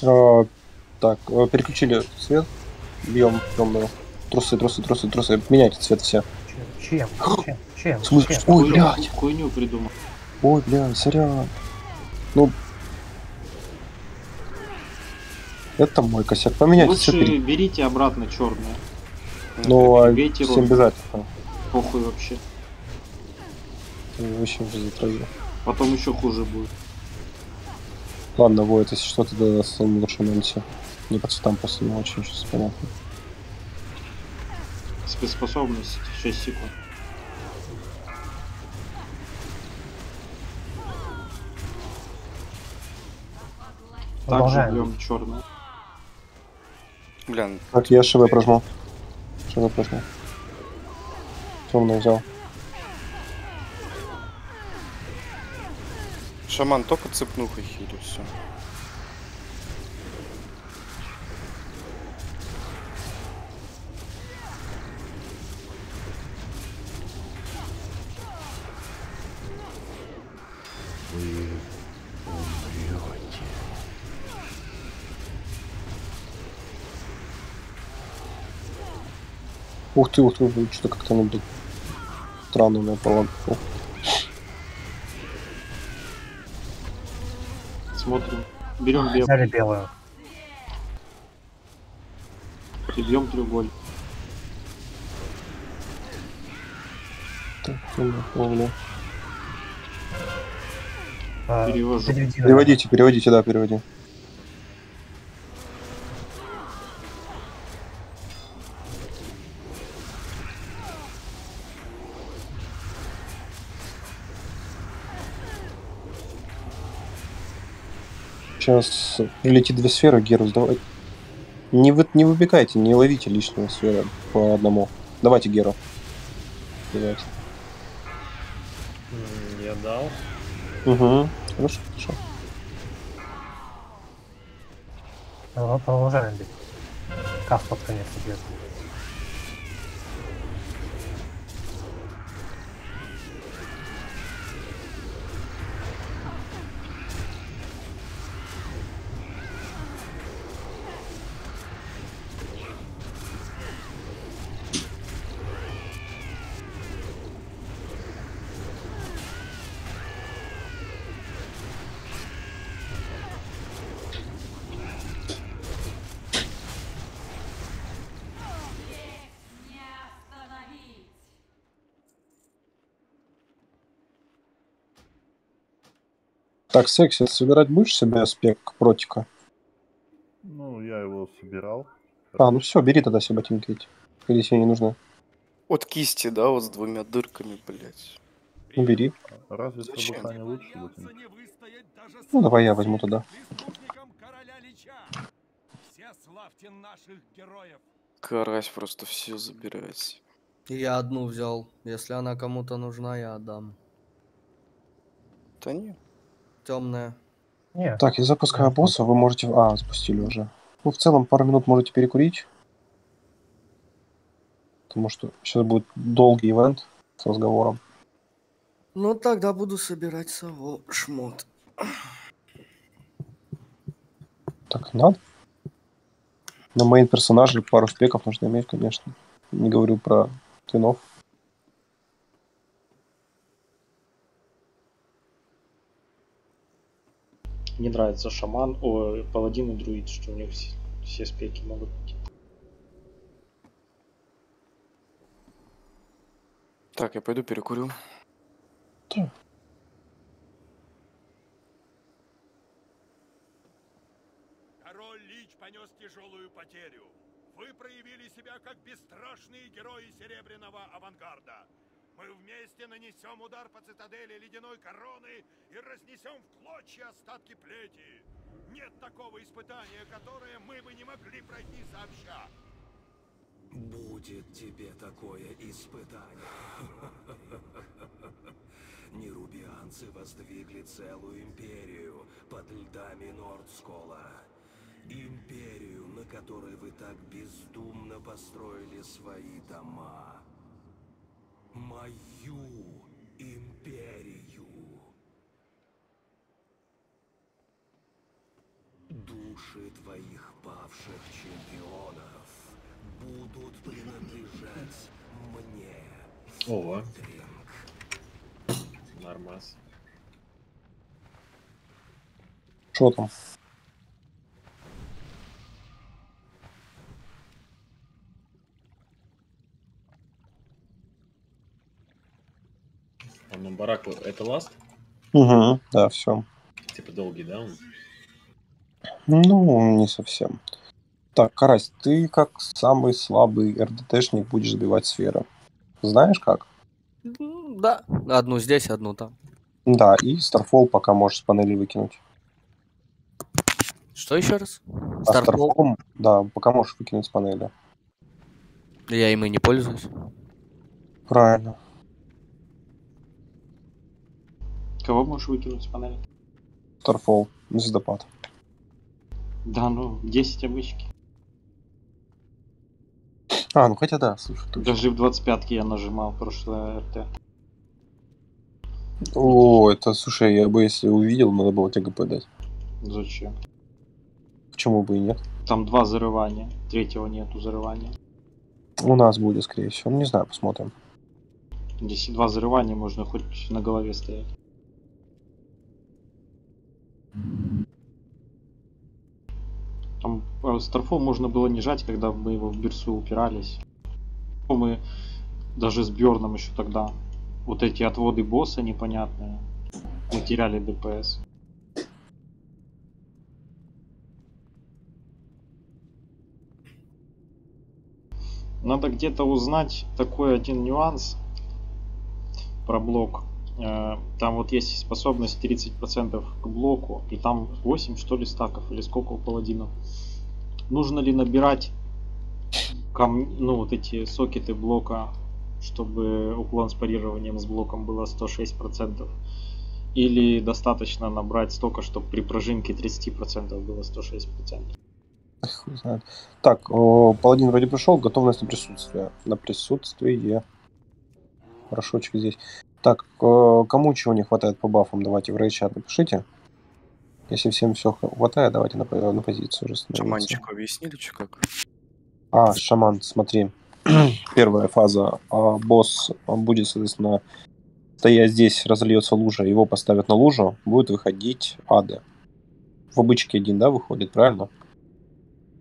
S1: А, так, э, переключили свет, бьем темного. Трусы, трусы, трусы, трусы. Меняйте цвет все.
S5: Чем? Чем? Чем?
S1: В смысле?
S5: Чем?
S1: Ой, блядь.
S2: Хуйню придумал.
S1: Ой, бля, сорян. Ну... Это мой косяк. Поменяйте
S2: Лучше
S1: цвет. пере-
S2: берите обратно черное.
S1: Ну, а
S2: Бейте
S1: всем бежать. а,
S2: Похуй вообще.
S1: Вообще уже затравил.
S2: Потом еще хуже будет.
S1: Ладно, Войт, если что, тогда с своим лучшим ульти. Не по цветам просто не очень сейчас понятно.
S2: Спецспособность 6 секунд. Также бьем черное.
S6: Блин,
S1: Так, я ШВ прожму. ШВ прожму. Темный взял.
S6: Шаман только цепнухой хилю, все.
S1: Ух ты, ух ты, что-то как-то ну, странно у меня паланка.
S2: Смотрим. Берем белый
S5: Взяли белую.
S2: и бьем треугольник.
S1: Так, ловлю.
S2: Перевожу.
S1: Переводите, переводите, да, переводи. Сейчас прилетит две сферы, Герус, давай. Не, вы, не выбегайте, не ловите лишние сферы по одному. Давайте Геру. Давайте.
S4: Я дал.
S1: Угу. Хорошо, хорошо.
S5: Продол- Продолжаем бить. Каст под конец бьет.
S1: Так, секси, собирать будешь себе спек протика?
S10: Ну, я его собирал.
S1: А, ну все, бери тогда себе ботинки эти. Или тебе не нужно?
S6: От кисти, да, вот с двумя дырками, блядь.
S1: Ну бери.
S10: Разве
S6: Зачем?
S10: лучше?
S3: Не выстоять даже
S1: Ну давай я возьму тогда.
S3: преступникам короля Лича. Все славьте наших героев.
S6: Карась просто все забирать.
S7: Я одну взял. Если она кому-то нужна, я отдам.
S6: Да не.
S7: Темная.
S5: Нет.
S1: Так, я запускаю босса, вы можете... А, запустили уже. Ну, в целом, пару минут можете перекурить. Потому что сейчас будет долгий ивент с разговором.
S7: Ну тогда буду собирать сову шмот.
S1: Так, надо. На мейн персонаже пару спеков нужно иметь, конечно. Не говорю про твинов.
S2: Мне нравится шаман, о, паладин и друид, что у них все, все спеки могут быть.
S6: Так, я пойду перекурю.
S3: Король Лич понес тяжелую потерю. Вы проявили себя как бесстрашные герои Серебряного авангарда. Мы вместе нанесем удар по цитадели ледяной короны и разнесем в клочья остатки плети. Нет такого испытания, которое мы бы не могли пройти сообща.
S11: Будет тебе такое испытание. Нерубианцы воздвигли целую империю под льдами Нордскола. Империю, на которой вы так бездумно построили свои дома. Мою империю. Души твоих павших чемпионов будут принадлежать мне.
S4: Ого.
S11: Дринг.
S4: Нормас.
S1: Что там?
S4: На бараку это ласт?
S1: Угу, да, все.
S4: Типа долгий, да? он?
S1: Ну, не совсем. Так, Карась, ты как самый слабый РДТшник будешь забивать сферы. Знаешь как?
S7: Да, одну здесь, одну там.
S1: Да, и Starfall пока можешь с панели выкинуть.
S7: Что еще раз?
S1: А
S7: Starfall?
S1: Да, пока можешь выкинуть с панели.
S7: Я им и не пользуюсь.
S1: Правильно.
S2: Кого можешь выкинуть с панели?
S1: Starfall, звездопад.
S2: Да, ну, 10 обычки.
S1: А, ну хотя да, слушай, точно.
S2: Даже в 25 я нажимал прошлое РТ.
S1: О, это, слушай, я бы если увидел, надо было тебе ГП дать.
S2: Зачем?
S1: Почему бы и нет?
S2: Там два зарывания. Третьего нету зарывания.
S1: У нас будет, скорее всего. Ну, не знаю, посмотрим.
S2: Если два зарывания, можно хоть на голове стоять. Там э, Старфол можно было не жать, когда мы его в Бирсу упирались. Мы даже с Бьорном еще тогда. Вот эти отводы босса непонятные. Мы теряли ДПС. Надо где-то узнать такой один нюанс про блок. Э, Там вот есть способность 30% к блоку, и там 8 что ли стаков, или сколько у паладинов. Нужно ли набирать кам... ну, вот эти сокеты блока, чтобы уклон с парированием с блоком было 106%? Или достаточно набрать столько, чтобы при прожимке 30% было 106%?
S1: Хуй знает. Так, о, паладин вроде пришел, готовность на присутствие. На присутствие. Хорошочек здесь. Так, э, кому чего не хватает по бафам, давайте в рейчат напишите. Если всем все хватает, давайте на, по- на позицию уже становиться.
S6: Шаманчику объяснили, что как?
S1: А, шаман, смотри. Первая фаза. А, босс он будет, соответственно, стоя здесь, разольется лужа, его поставят на лужу, будет выходить ады. В обычке один, да, выходит, правильно?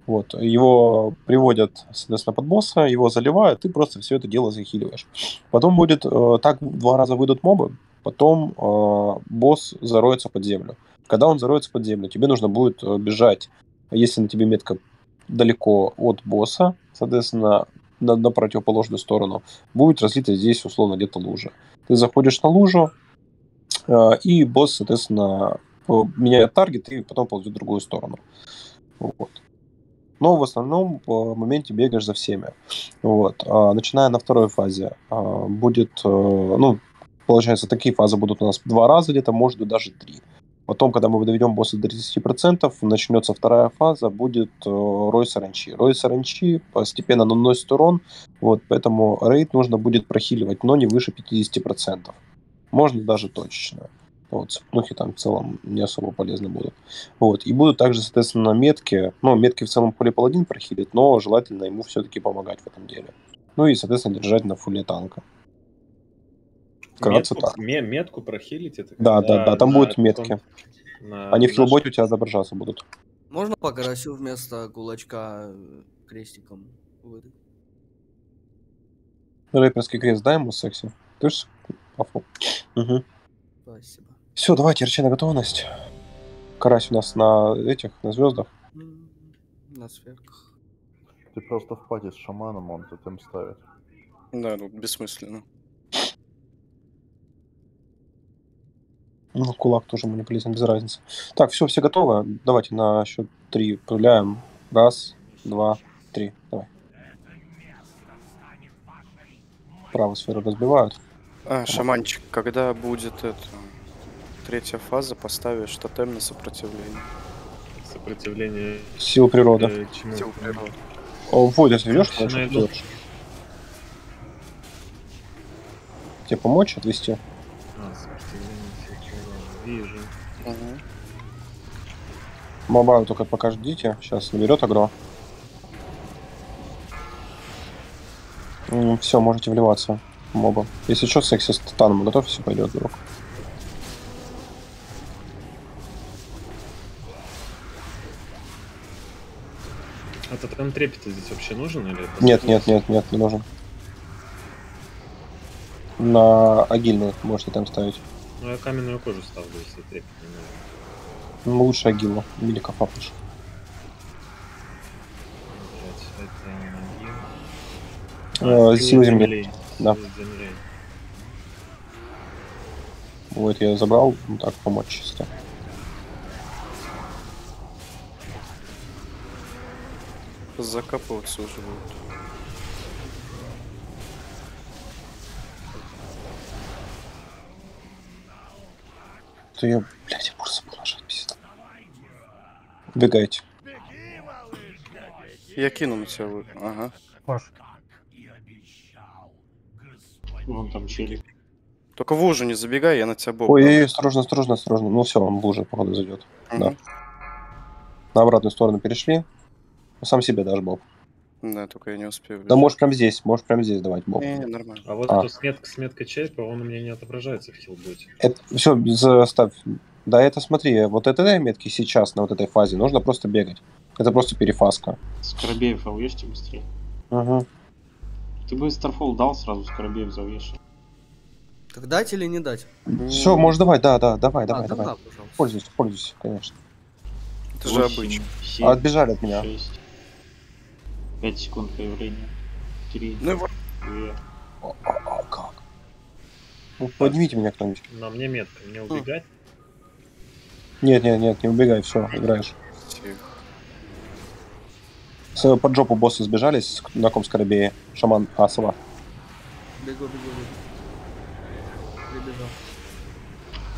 S1: Вот, его приводят, соответственно, под босса, его заливают, ты просто все это дело захиливаешь. Потом будет, э, так два раза выйдут мобы, потом э, босс зароется под землю. Когда он зароется под землю, тебе нужно будет э, бежать, если на тебе метка далеко от босса, соответственно, на, на противоположную сторону, будет разлита здесь, условно, где-то лужа. Ты заходишь на лужу, э, и босс, соответственно, э, меняет таргет и потом ползет в другую сторону. Вот. Но в основном в моменте бегаешь за всеми. Вот. А, начиная на второй фазе а, будет, э, ну, получается, такие фазы будут у нас два раза где-то, может быть, даже три. Потом, когда мы доведем босса до 30%, начнется вторая фаза, будет э, рой саранчи. Рой саранчи постепенно наносит урон, вот, поэтому рейд нужно будет прохиливать, но не выше 50%. Можно даже точечно. Вот, цепнухи там в целом не особо полезны будут. Вот, и будут также, соответственно, метки. Ну, метки в целом поле паладин прохилит, но желательно ему все-таки помогать в этом деле. Ну и, соответственно, держать на фуле танка. Вкратце
S4: метку,
S1: так.
S4: ме- метку прохилить это
S1: Да, да, да, там
S4: на
S1: будут метки.
S4: на
S1: Они в хилботе у тебя отображаться будут.
S7: Можно по карасю вместо кулачка э, крестиком выдать?
S1: Рэперский крест дай ему секси. Ты ж Угу.
S7: Спасибо.
S1: Все, давайте, речи на готовность. Карась у нас на этих, на звездах.
S7: На сверках.
S10: Ты просто в пати с шаманом, он тотем ставит.
S6: Да, тут бессмысленно.
S1: Ну, кулак тоже манипулятивен, без разницы. Так, все, все готовы. Давайте на счет три проявляем. Раз, два, три. Давай. Правую сферу разбивают.
S6: А, шаманчик, когда будет это третья фаза, поставишь тотем на сопротивление.
S4: сопротивление
S1: Сила природы.
S4: э, чему?
S6: Сил природы.
S1: О?
S4: Начинает
S1: Что делаешь? Тебе помочь отвезти?
S4: А, сопротивление сил. Вижу.
S6: Мгм.
S1: Мобаю только пока ждите. Сейчас наберет агро. Все, можете вливаться моба. Если что, секси с титаном готов, все пойдет, друг.
S4: Тотем трепета здесь вообще нужен или
S1: Нет, нет, нет, нет, не нужен. На агильную можете там ставить.
S4: Ну я каменную кожу ставлю, если трепет не нужен.
S1: Ну, лучше агилу. Фапнешь.
S4: Блять, это.
S1: Э, сила земли. Да.
S4: Сила земли.
S1: Вот я забрал, ну так, помочь чисто.
S6: Закапываться уже будут.
S1: То я, блядь, я просто забыл нажать, пиздец. Убегайте.
S6: Я кину на тебя. вы- Ага.
S5: Можешь.
S2: Вон там челик.
S6: Только в лужу не забегай, я на тебя боб.
S1: Ой, ой, осторожно, осторожно, осторожно. Ну все, он в походу, зайдет.
S6: Мгм.
S1: Да. На обратную сторону перешли. Ну, Сам себе дашь, Боб.
S6: Да, только я не успею.
S1: Да можешь прям здесь, можешь прям здесь давать, Боб.
S6: Не, не, нормально.
S4: А вот
S1: А.
S4: эта сметка, сметка чайпа, он у меня не отображается в хилботе.
S1: Это, все, заставь. Да это смотри, вот этой метки сейчас, на вот этой фазе, нужно просто бегать. Это просто перефаска.
S2: Скоробеев ауешьте быстрее.
S1: Угу.
S2: Ты бы Старфол дал сразу, Скоробеев зауешь.
S7: Так дать или не дать?
S1: Все, можешь давай, да, да, давай,
S7: А,
S1: давай, давай. Пользуйся, пользуйся, конечно.
S6: Это же обычно.
S1: А отбежали от меня.
S2: 6. 5 секунд появления. 3,
S6: Ну и вот.
S2: 2.
S1: А как? Ну, поднимите меня кто-нибудь.
S4: На мне метка, мне убегать?
S1: Нет, нет, нет, не убегай, все, играешь.
S6: Тихо.
S1: С, под жопу боссы сбежались, на ком скоробее. Шаман, а, сова.
S7: Бегу, бегу, бегу. Прибежал.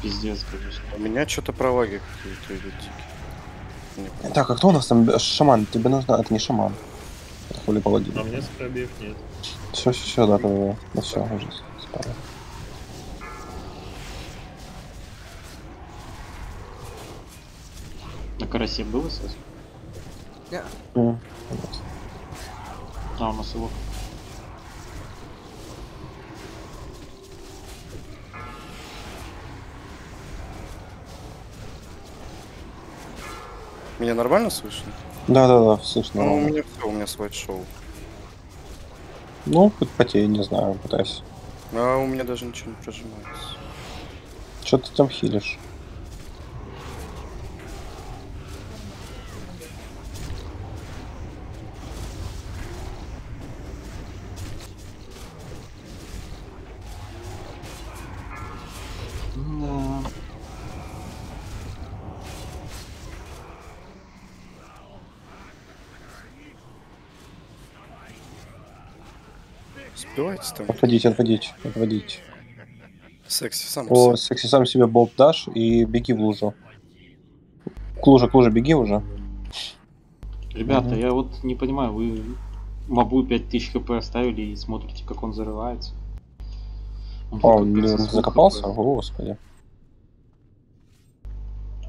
S2: Пиздец, конечно.
S6: У меня что-то проваги какие-то идут.
S1: Так, а кто у нас там? Шаман, тебе нужно... Это не шаман. Хули паладин.
S4: А мне скоробеев нет.
S1: Все, все, все, да, да, да. Ну все, уже спали.
S2: На карасе был СС?
S7: Не.
S1: М,
S2: А, у нас его.
S6: Меня нормально слышно?
S1: Да, да, да, слышно.
S6: Ну, у меня все, у меня слайд шоу.
S1: Ну, хоть потей, не знаю, пытайся.
S6: А у меня даже ничего не прожимается.
S1: Что ты там хилишь?
S6: Сбивайте там.
S1: Отводите, отводите, отводите.
S6: Секси сам.
S1: О,
S6: секси.
S1: секси сам себе болт дашь и беги в лужу. К луже, к луже беги уже.
S2: Ребята,
S1: Мгм.
S2: я вот не понимаю, вы Мабу 5000 хп оставили и смотрите, как он зарывается. Он
S1: А,
S2: только
S1: он не-
S2: 500
S1: не закопался?
S2: хп.
S1: Господи.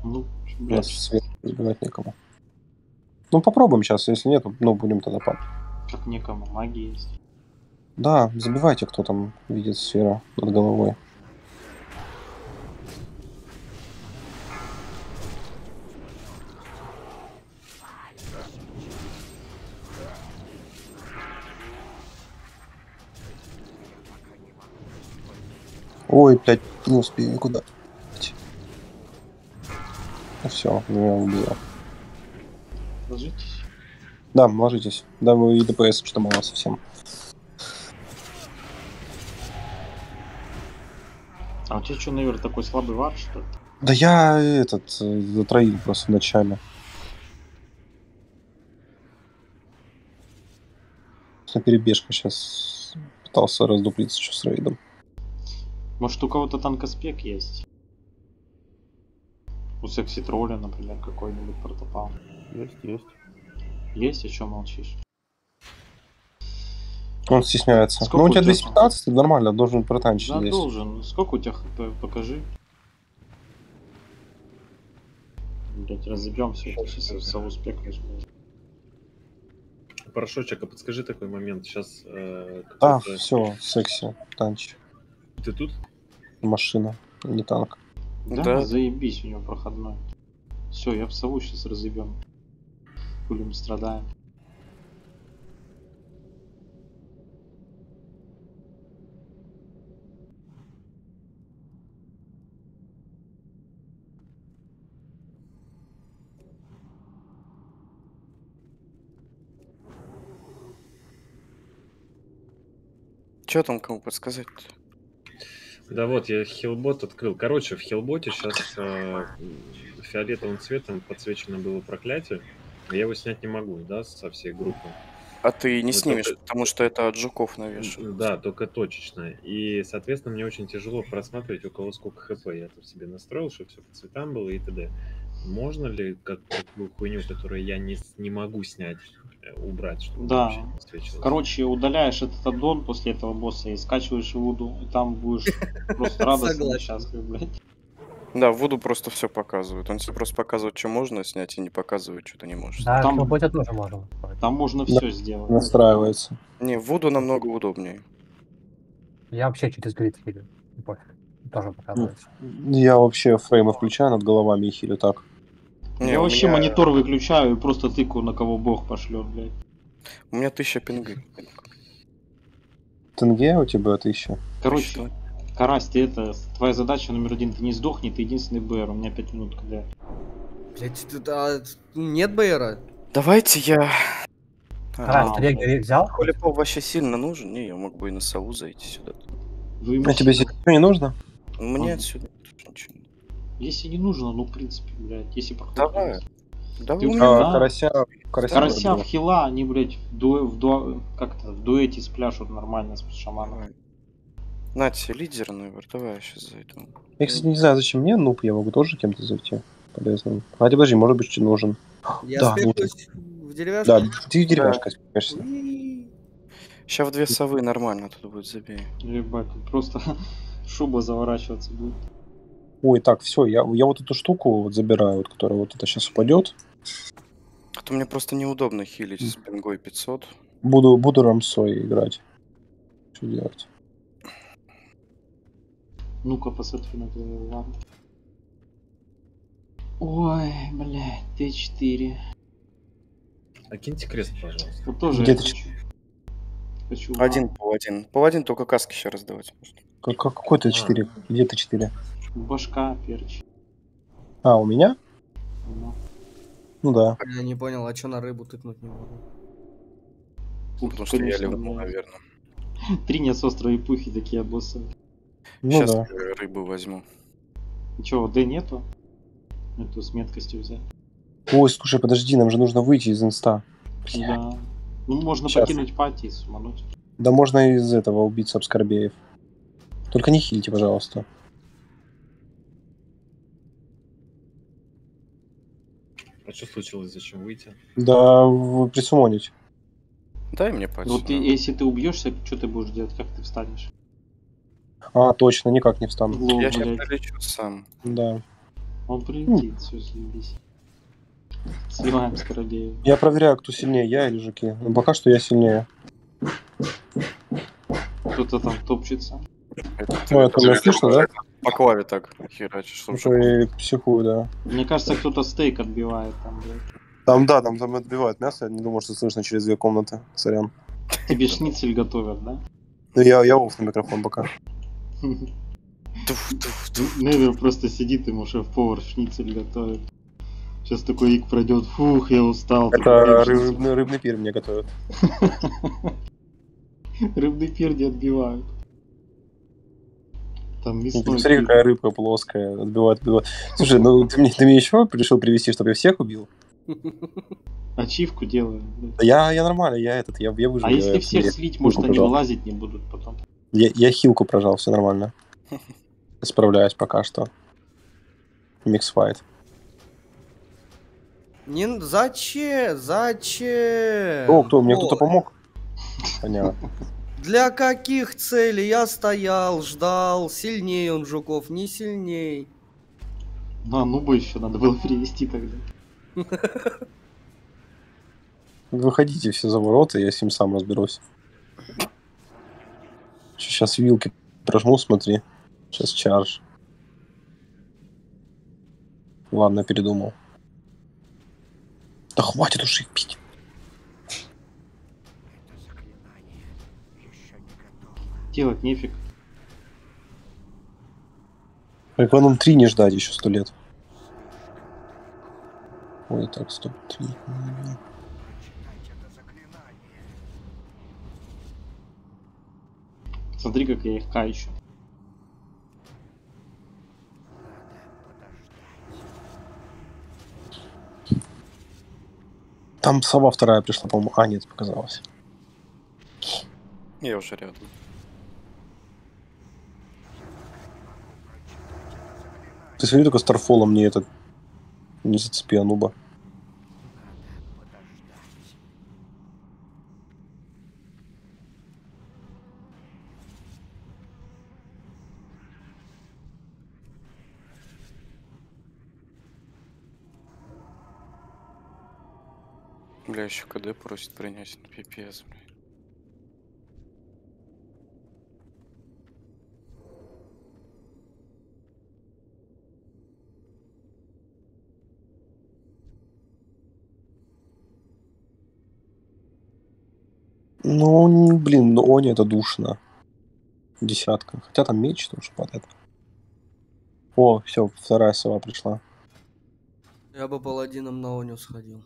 S2: Ну, блядь,
S1: свет сбивать некому. Ну, попробуем сейчас, если нет, ну, будем тогда пап.
S2: как некому, магия есть.
S1: Да, забивайте, кто там видит сферу над головой. Ой, блядь, не успею никуда. Ну все, меня убило.
S2: Ложитесь.
S1: Да, ложитесь. Да, вы и ДПС что мало совсем.
S2: А у тебя что, наверное, такой слабый вар, что ли?
S1: Да я этот э, затроил просто в начале. На перебежка сейчас пытался раздуплиться что с рейдом.
S2: Может, у кого-то танкоспек есть? У секси тролля, например, какой-нибудь протопал.
S10: Есть, есть.
S2: Есть, о чем молчишь?
S1: Он стесняется.
S2: Сколько
S1: ну, у тебя
S2: тебя
S1: 215, нормально, должен протанчить
S2: Да,
S1: здесь.
S2: должен. Сколько у тебя хп? Покажи. Блять, разобьем все это, сейчас спекнусь, блядь.
S4: Порошочек, а подскажи такой момент. Сейчас
S1: Да, все, секси, танч.
S4: Ты тут?
S1: Машина, не танк.
S2: Да,
S6: Да.
S2: заебись, у него проходной. Все, я в сову сейчас разъебем. Хули мы страдаем.
S6: Че там кому подсказать?
S4: Да вот, я хилбот открыл. Короче, в хилботе сейчас фиолетовым цветом подсвечено было проклятие. Я его снять не могу, да, со всей группы.
S6: А ты не
S4: Ну,
S6: снимешь,
S4: только-
S6: потому что это от жуков навешивают.
S4: Да, только точечно. И, соответственно, мне очень тяжело просматривать, у кого сколько хп. Я тут себе настроил, чтобы все по цветам было и т.д. Можно ли как такую хуйню, которую я не, не могу снять, э, убрать, чтобы
S2: Да.
S4: вообще не?
S2: Короче, удаляешь этот аддон после этого босса и скачиваешь Вуду, и там будешь просто
S7: Согласен.
S2: счастлив, блядь.
S6: Да, в Вуду просто все показывает. Он тебе просто показывает, что можно снять, и не показывает, что ты не можешь.
S5: Да,
S2: Там-
S5: Хилботе тоже можно.
S2: Там можно
S1: Да.
S2: все сделать.
S1: Настраивается.
S6: Не, в Вуду намного удобнее.
S5: Я вообще через грид хилю. Тоже показывается.
S1: Я вообще фреймы включаю над головами и хилю так.
S6: Не,
S2: я
S6: у
S2: вообще
S6: меня-
S2: монитор выключаю и просто тыкаю, на кого бог пошлет, блядь.
S6: У меня тысяча пинги.
S1: Тенге у тебя тысяча.
S2: Короче,
S6: Что?
S2: Карась, ты это, твоя задача номер один, ты не сдохни, ты единственный БР, у меня 5 минут, когда...
S7: Блять, тут а, нет БРа?
S6: Давайте я...
S5: Карась,
S6: А,
S5: ты регби взял?
S6: Холипов вообще сильно нужен? Не, я мог бы и на сову зайти сюда.
S2: Вы
S1: А тебе ничего не нужно?
S6: Мне
S2: Ага.
S6: отсюда тут ничего не-
S2: Если не нужно, ну, в принципе, блядь, если проходит.
S6: Давай. Давай
S2: Ты
S6: у
S2: у
S6: меня-
S2: меня-
S1: А,
S2: Да.
S1: карася, карася.
S2: Карася в хила, они, блядь, в, дуэ, в, дуа- как это, в дуэте спляшут нормально с шаманом.
S6: Нате, лидер номер, давай я сейчас зайду.
S1: Я, кстати, не знаю, зачем мне нуб, я могу тоже кем-то зайти. Полезным. Хотя, подожди, может быть, тебе нужен.
S7: Я
S1: Да,
S7: спекаюсь в деревяшке.
S1: Да, ты деревяшка спешься.
S6: Сейчас в две совы нормально тут будет, забей.
S2: Ебать, тут просто шуба заворачиваться будет.
S1: Ой, так, все, я, я вот эту штуку вот забираю, вот, которая вот это сейчас упадет.
S6: А то мне просто неудобно хилить с пингой 500.
S1: Буду, буду рамсой играть. Что делать?
S2: Ну-ка, посмотри на это, ладно. Ой, блядь, Т4.
S4: А киньте крест, пожалуйста.
S2: Вот тоже
S1: Где
S2: я
S1: ты
S2: хочу. Хочу
S6: Один по один. По один только каски еще раздавать.
S1: Как, как- какой ты 4? Где ты 4?
S2: Башка перч.
S1: А, у меня?
S2: Ну,
S1: Ну да.
S7: Я не понял, а чё на рыбу тыкнуть не могу?
S2: Ух,
S6: Потому что я ливнул, наверное.
S2: Три с острой пухи такие боссы.
S1: Ну
S6: Сейчас
S1: да.
S6: рыбу возьму.
S2: Че, Д нету? Эту с меткостью взять.
S1: Ой, слушай, подожди, нам же нужно выйти из инста.
S2: Да. Ну, можно
S1: Щас.
S2: покинуть пати и сумануть.
S1: Да можно из этого убиться об Скорбеев. Только не хильте, пожалуйста.
S4: А что случилось, зачем выйти?
S1: Да, вы присумонить.
S6: Дай мне пати.
S2: Вот ты- если ты убьешься, что ты будешь делать? Как ты встанешь?
S1: А, точно, никак не встану.
S2: Лол,
S6: Я сейчас прилечу сам.
S1: Да.
S2: Он прилетит, все, заебись. Сливаем скоробеев.
S1: Я проверяю, кто сильнее, я или жуки. Но пока что я сильнее.
S2: Кто-то там топчется.
S6: Это
S1: Ну, это меня слышно, да?
S6: По клаве так херачишь, чтобы
S1: Уже психую, да.
S2: Мне кажется, кто-то стейк отбивает там, блядь.
S1: Там, да, там, там отбивают мясо, я не думал, что слышно через две комнаты. Сорян.
S2: Тебе шницель готовят, да?
S1: Ну, я, я оф на микрофон пока.
S2: Невер просто сидит, ему шеф-повар шницель готовит. Сейчас такой ик пройдет, фух, я устал.
S1: Это рыбный, рыбный пир мне готовят.
S2: Рыбный пир не отбивают. Там
S1: Ну,
S2: мясной
S1: Посмотри, какая рыбка плоская, отбивает, отбивает. Слушай, ну ты мне, ты мне еще решил привести, чтобы я всех убил?
S2: Ачивку делаю.
S1: Да Я, я нормально, я этот, я, я выжил.
S2: А
S1: я,
S2: если всех
S1: я
S2: слить, может они
S1: прожал.
S2: вылазить не будут потом.
S1: Я, я хилку прожал, все нормально. Справляюсь пока что. Микс файт.
S7: Не, зачем? Зачем?
S1: О, кто? Мне кто-то помог? Понятно.
S7: Для каких целей? Я стоял, ждал. Сильнее он жуков, не сильней.
S2: На, ну бы еще надо было перевести тогда.
S1: Выходите все за ворота, я с ним сам разберусь. Сейчас вилки прожму, смотри. Сейчас чарж. Ладно, передумал. Да хватит уже их пить.
S2: Делать нефиг.
S1: Как Веном 3 не ждать еще сто лет. Ой, так, стоп, 3.
S2: Смотри, как я их кайчу.
S1: Там сова вторая пришла, по-моему. А, нет, показалось.
S6: Я уже рядом.
S1: Ты смотри, только Старфолом мне этот не зацепи, Ануба.
S6: Бля, еще КД просит принять. Пипец, бля.
S1: Ну, блин, ну Они это душно. Десятка. Хотя там меч тоже падает. О, все, вторая сова пришла.
S7: Я бы паладином на Оню сходил.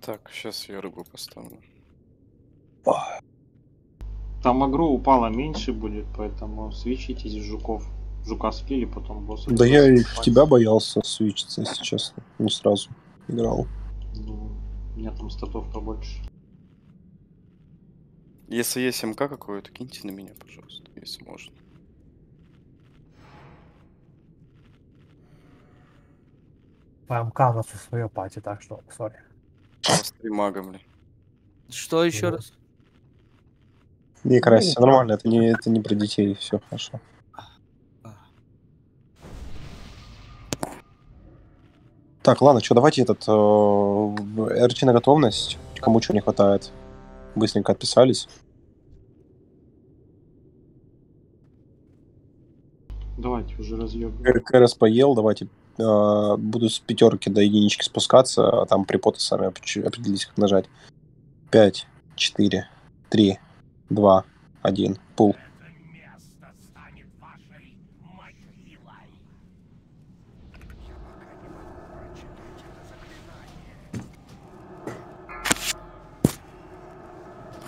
S6: Так, сейчас я рыбу поставлю.
S2: Там агро упало меньше будет, поэтому свечитесь жуков. Жука слили, потом босса.
S1: Да я и тебя боялся свечиться, если честно. Не сразу играл.
S2: Ну, у меня там статов побольше.
S6: Если есть МК какое-то, киньте на меня, пожалуйста, если можно.
S5: ПМК у нас и свое пати, так что, сори.
S6: Три мага, бля.
S7: Что еще раз?
S1: Не крайся, всё нормально, это не, это не про детей, все хорошо. Так, ладно, что, давайте этот э, РТ на готовность. Кому чего не хватает. Быстренько отписались.
S2: Давайте уже разъеб.
S1: К- КРС поел, давайте э, буду с пятерки до единички спускаться, а там припоты сами определись, как нажать. 5, 4, 3, 2, 1, пул.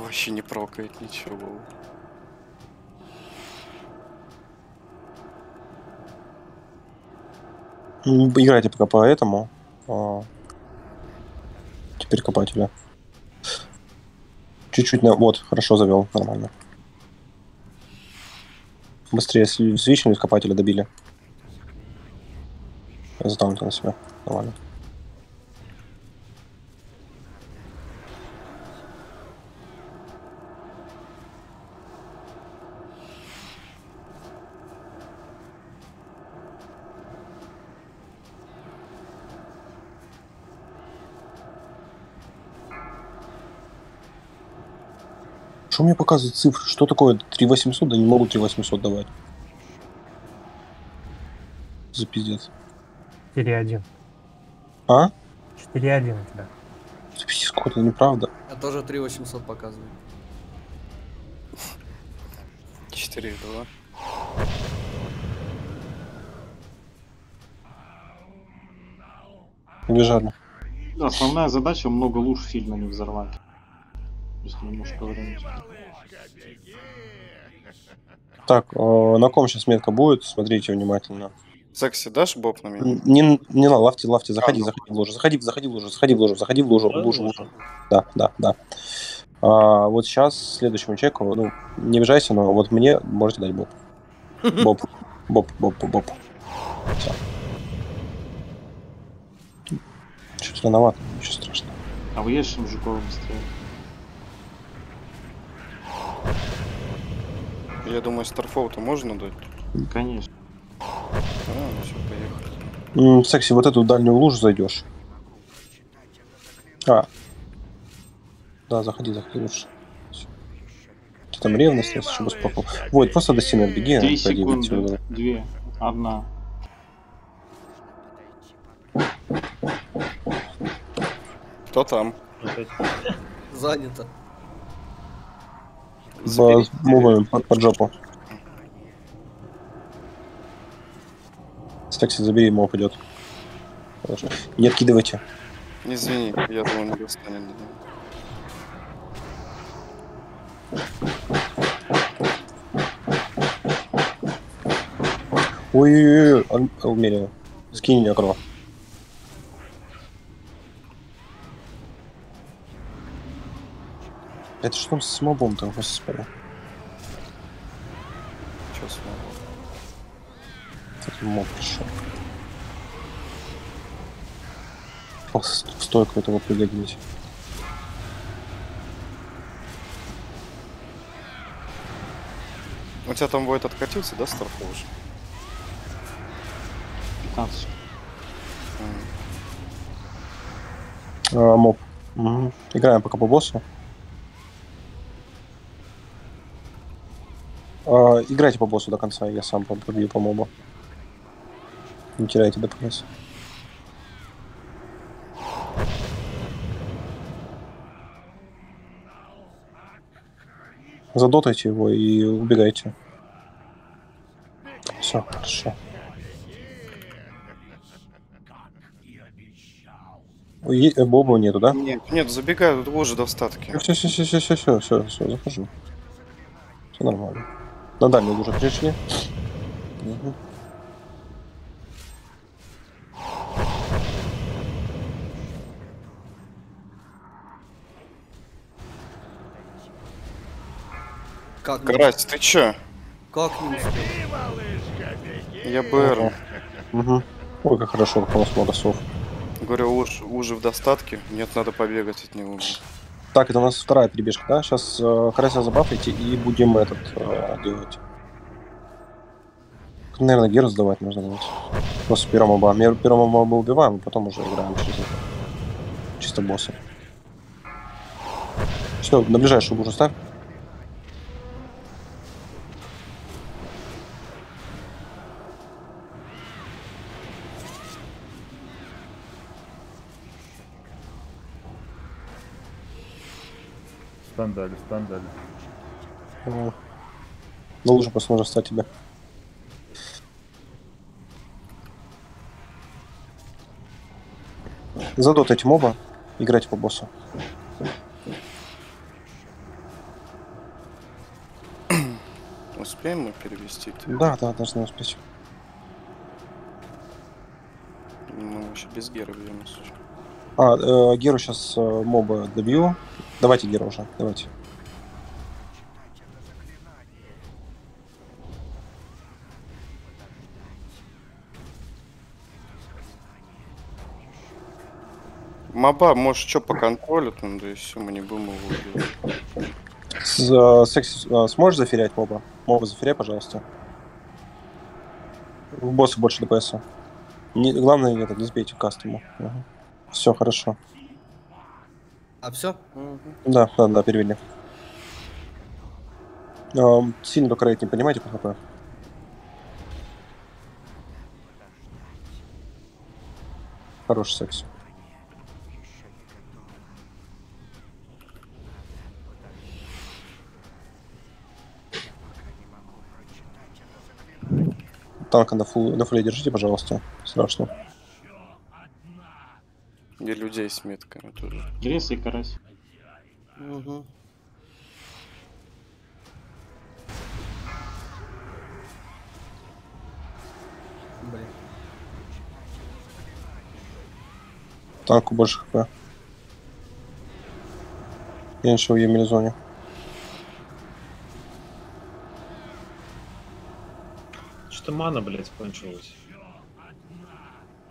S6: Вообще не прокает ничего.
S1: М, Играйте пока по этому. А, Теперь копателя. Чуть-чуть на... Вот, хорошо завел, нормально. Быстрее свичнули, копателя добили. Затаунти на себя. Нормально. Что мне показывает цифры? Что такое 3800? Да не могу 3800 давать. За пиздец.
S5: 4-1.
S1: А?
S5: 4-1 у тебя.
S1: За пиздец, какой-то неправда.
S7: Я тоже 3800 показываю.
S6: 4 2.
S1: Убежали.
S2: Да, основная задача много луж сильно не взорвать. Немножко времени.
S1: Так, э, на ком сейчас метка будет? Смотрите внимательно.
S6: Секси, дашь боб на меня?
S1: Не, не надо, лавьте, лавьте, заходи,
S6: А, ну.
S1: заходи в лужу, заходи, заходи в лужу, заходи в лужу, заходи в лужу, лужу, лужу. Да, да, да. А, вот сейчас следующему человеку, ну, не обижайся, но вот мне можете дать боб. Боб, боб, боб, боб, боб. Хотя. Чуть рановато, ничего страшного.
S2: А вы ешь Жукова быстрее.
S6: Я думаю, Старфоу-то можно дать?
S2: Конечно.
S6: А, ну все, поехали.
S1: М, Секси, вот эту дальнюю лужу зайдешь. А. Да, заходи, заходи лучше. Что там ревность, если чтобы спокойно. Вот, просто до стены беги,
S2: Три секунды. Две. Одна.
S6: Кто там?
S7: Занято.
S1: С мувами под, под жопу. Секси, забери, упадет. Хорошо. Не откидывайте.
S6: Извини, я думал, не достанет.
S1: Ой-ой-ой, Алмерия. Скинь мне акро. Это что там с мобом-то, господи?
S6: Сейчас
S1: Этот моб пришел. Ох, с- в стойку этого пригодились.
S6: У тебя там будет откатился, да, Старфоу уже?
S2: 15.
S1: А, моб. Мгм. Играем пока по боссу. А, играйте по боссу до конца, я сам пробью по мобу. Не теряйте ДПС. Задотайте его и убегайте. Все, хорошо. Е- э, Боба нету, да?
S6: Нет, нет, забегаю, тут уже до встатки.
S1: Все, все, все, все, все, все, все, все, захожу. Все нормально. На дальнюю уже пришли.
S7: Как?
S6: Карась, ты чё?
S7: Как не успел?
S6: Я БР.
S1: Мгм. Ой, как хорошо, как у нас много сов.
S6: Говорю, уж, уже в достатке. Нет, надо побегать от него.
S1: Так, это у нас вторая перебежка, да? Сейчас э, Карася забафайте и будем этот э, делать. Наверное, геру сдавать нужно будет. После первого моба. Первого моба убиваем, а потом уже играем через это. Чисто босса. Все, на ближайшую лужу ставь.
S10: Стан дали, стан дали.
S1: Лужу просто нужно стать тебе. Задотайте моба, играйте по боссу.
S6: Успеем мы перевести -то?
S1: Да, да, должны успеть.
S6: Мы вообще без Гера бьем.
S1: А, э, Геру сейчас моба добью. Давайте Геру уже, давайте.
S6: Моба, может, что по контролю, там, да и все, мы не будем его убивать.
S1: С, э, э, сможешь заферять моба? Моба заферяй, пожалуйста. У босса больше ДПС. Не, главное, это, не сбейте кастому. Все, хорошо.
S7: А все?
S1: Да, да, да, перевели. Эм, сильно только рейд не понимаете по хп? Хороший секс. Танка на, фул, на фуле держите, пожалуйста. Страшно.
S6: И людей с метками тоже.
S2: Грес и карась.
S7: Угу. Блин.
S1: Танку больше хп. Я ничего в Емельзоне.
S4: Что-то мана, блядь, кончилась.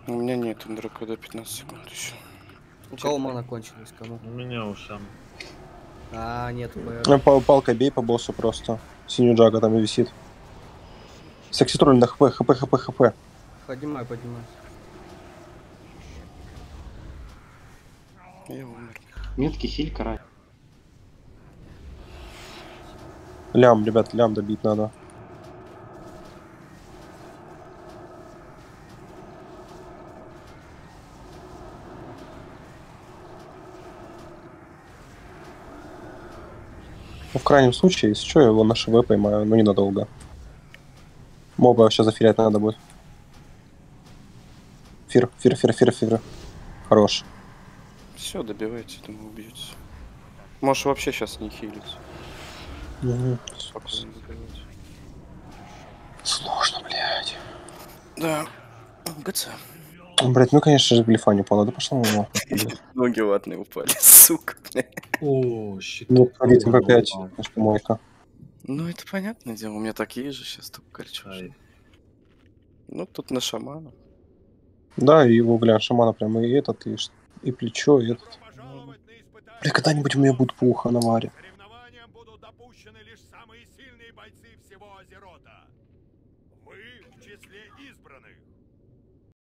S6: У меня нет НДРК до 15 секунд еще.
S7: У кого мана кончилась? Кому?
S4: У меня ушам.
S7: А, нет, ПР.
S1: Ну, пал- Палкой бей по боссу просто. Синюю джага там и висит. Секси тролль на хп, хп, хп, хп.
S7: Поднимай, поднимай.
S6: Я умер.
S2: Метки хиль карай.
S1: Лям, ребят, лям добить надо. Крайнем случае, если что, я его на ШВ поймаю, но ненадолго. Моба вообще зафирять надо будет. Фир, фир, фир, фир, фир. Хорош.
S6: Все, добивайте, думаю, убьете. Можешь вообще сейчас не хилить. Добивать.
S1: Сложно, блядь.
S6: Да. ГЦ.
S1: Блять, ну конечно же глифа не упала, да пошла на.
S6: Ноги ватные упали, сука, бля.
S4: О, щит.
S1: Ну, рейтинг опять, конечно, мойка.
S6: Ну, это понятное дело, у меня такие же сейчас только кольчужки. Ну, тут на шамана.
S1: Да, и его, бля, шамана прям и этот, и, и плечо, и этот. Бля, когда-нибудь у меня будет пуха на варе.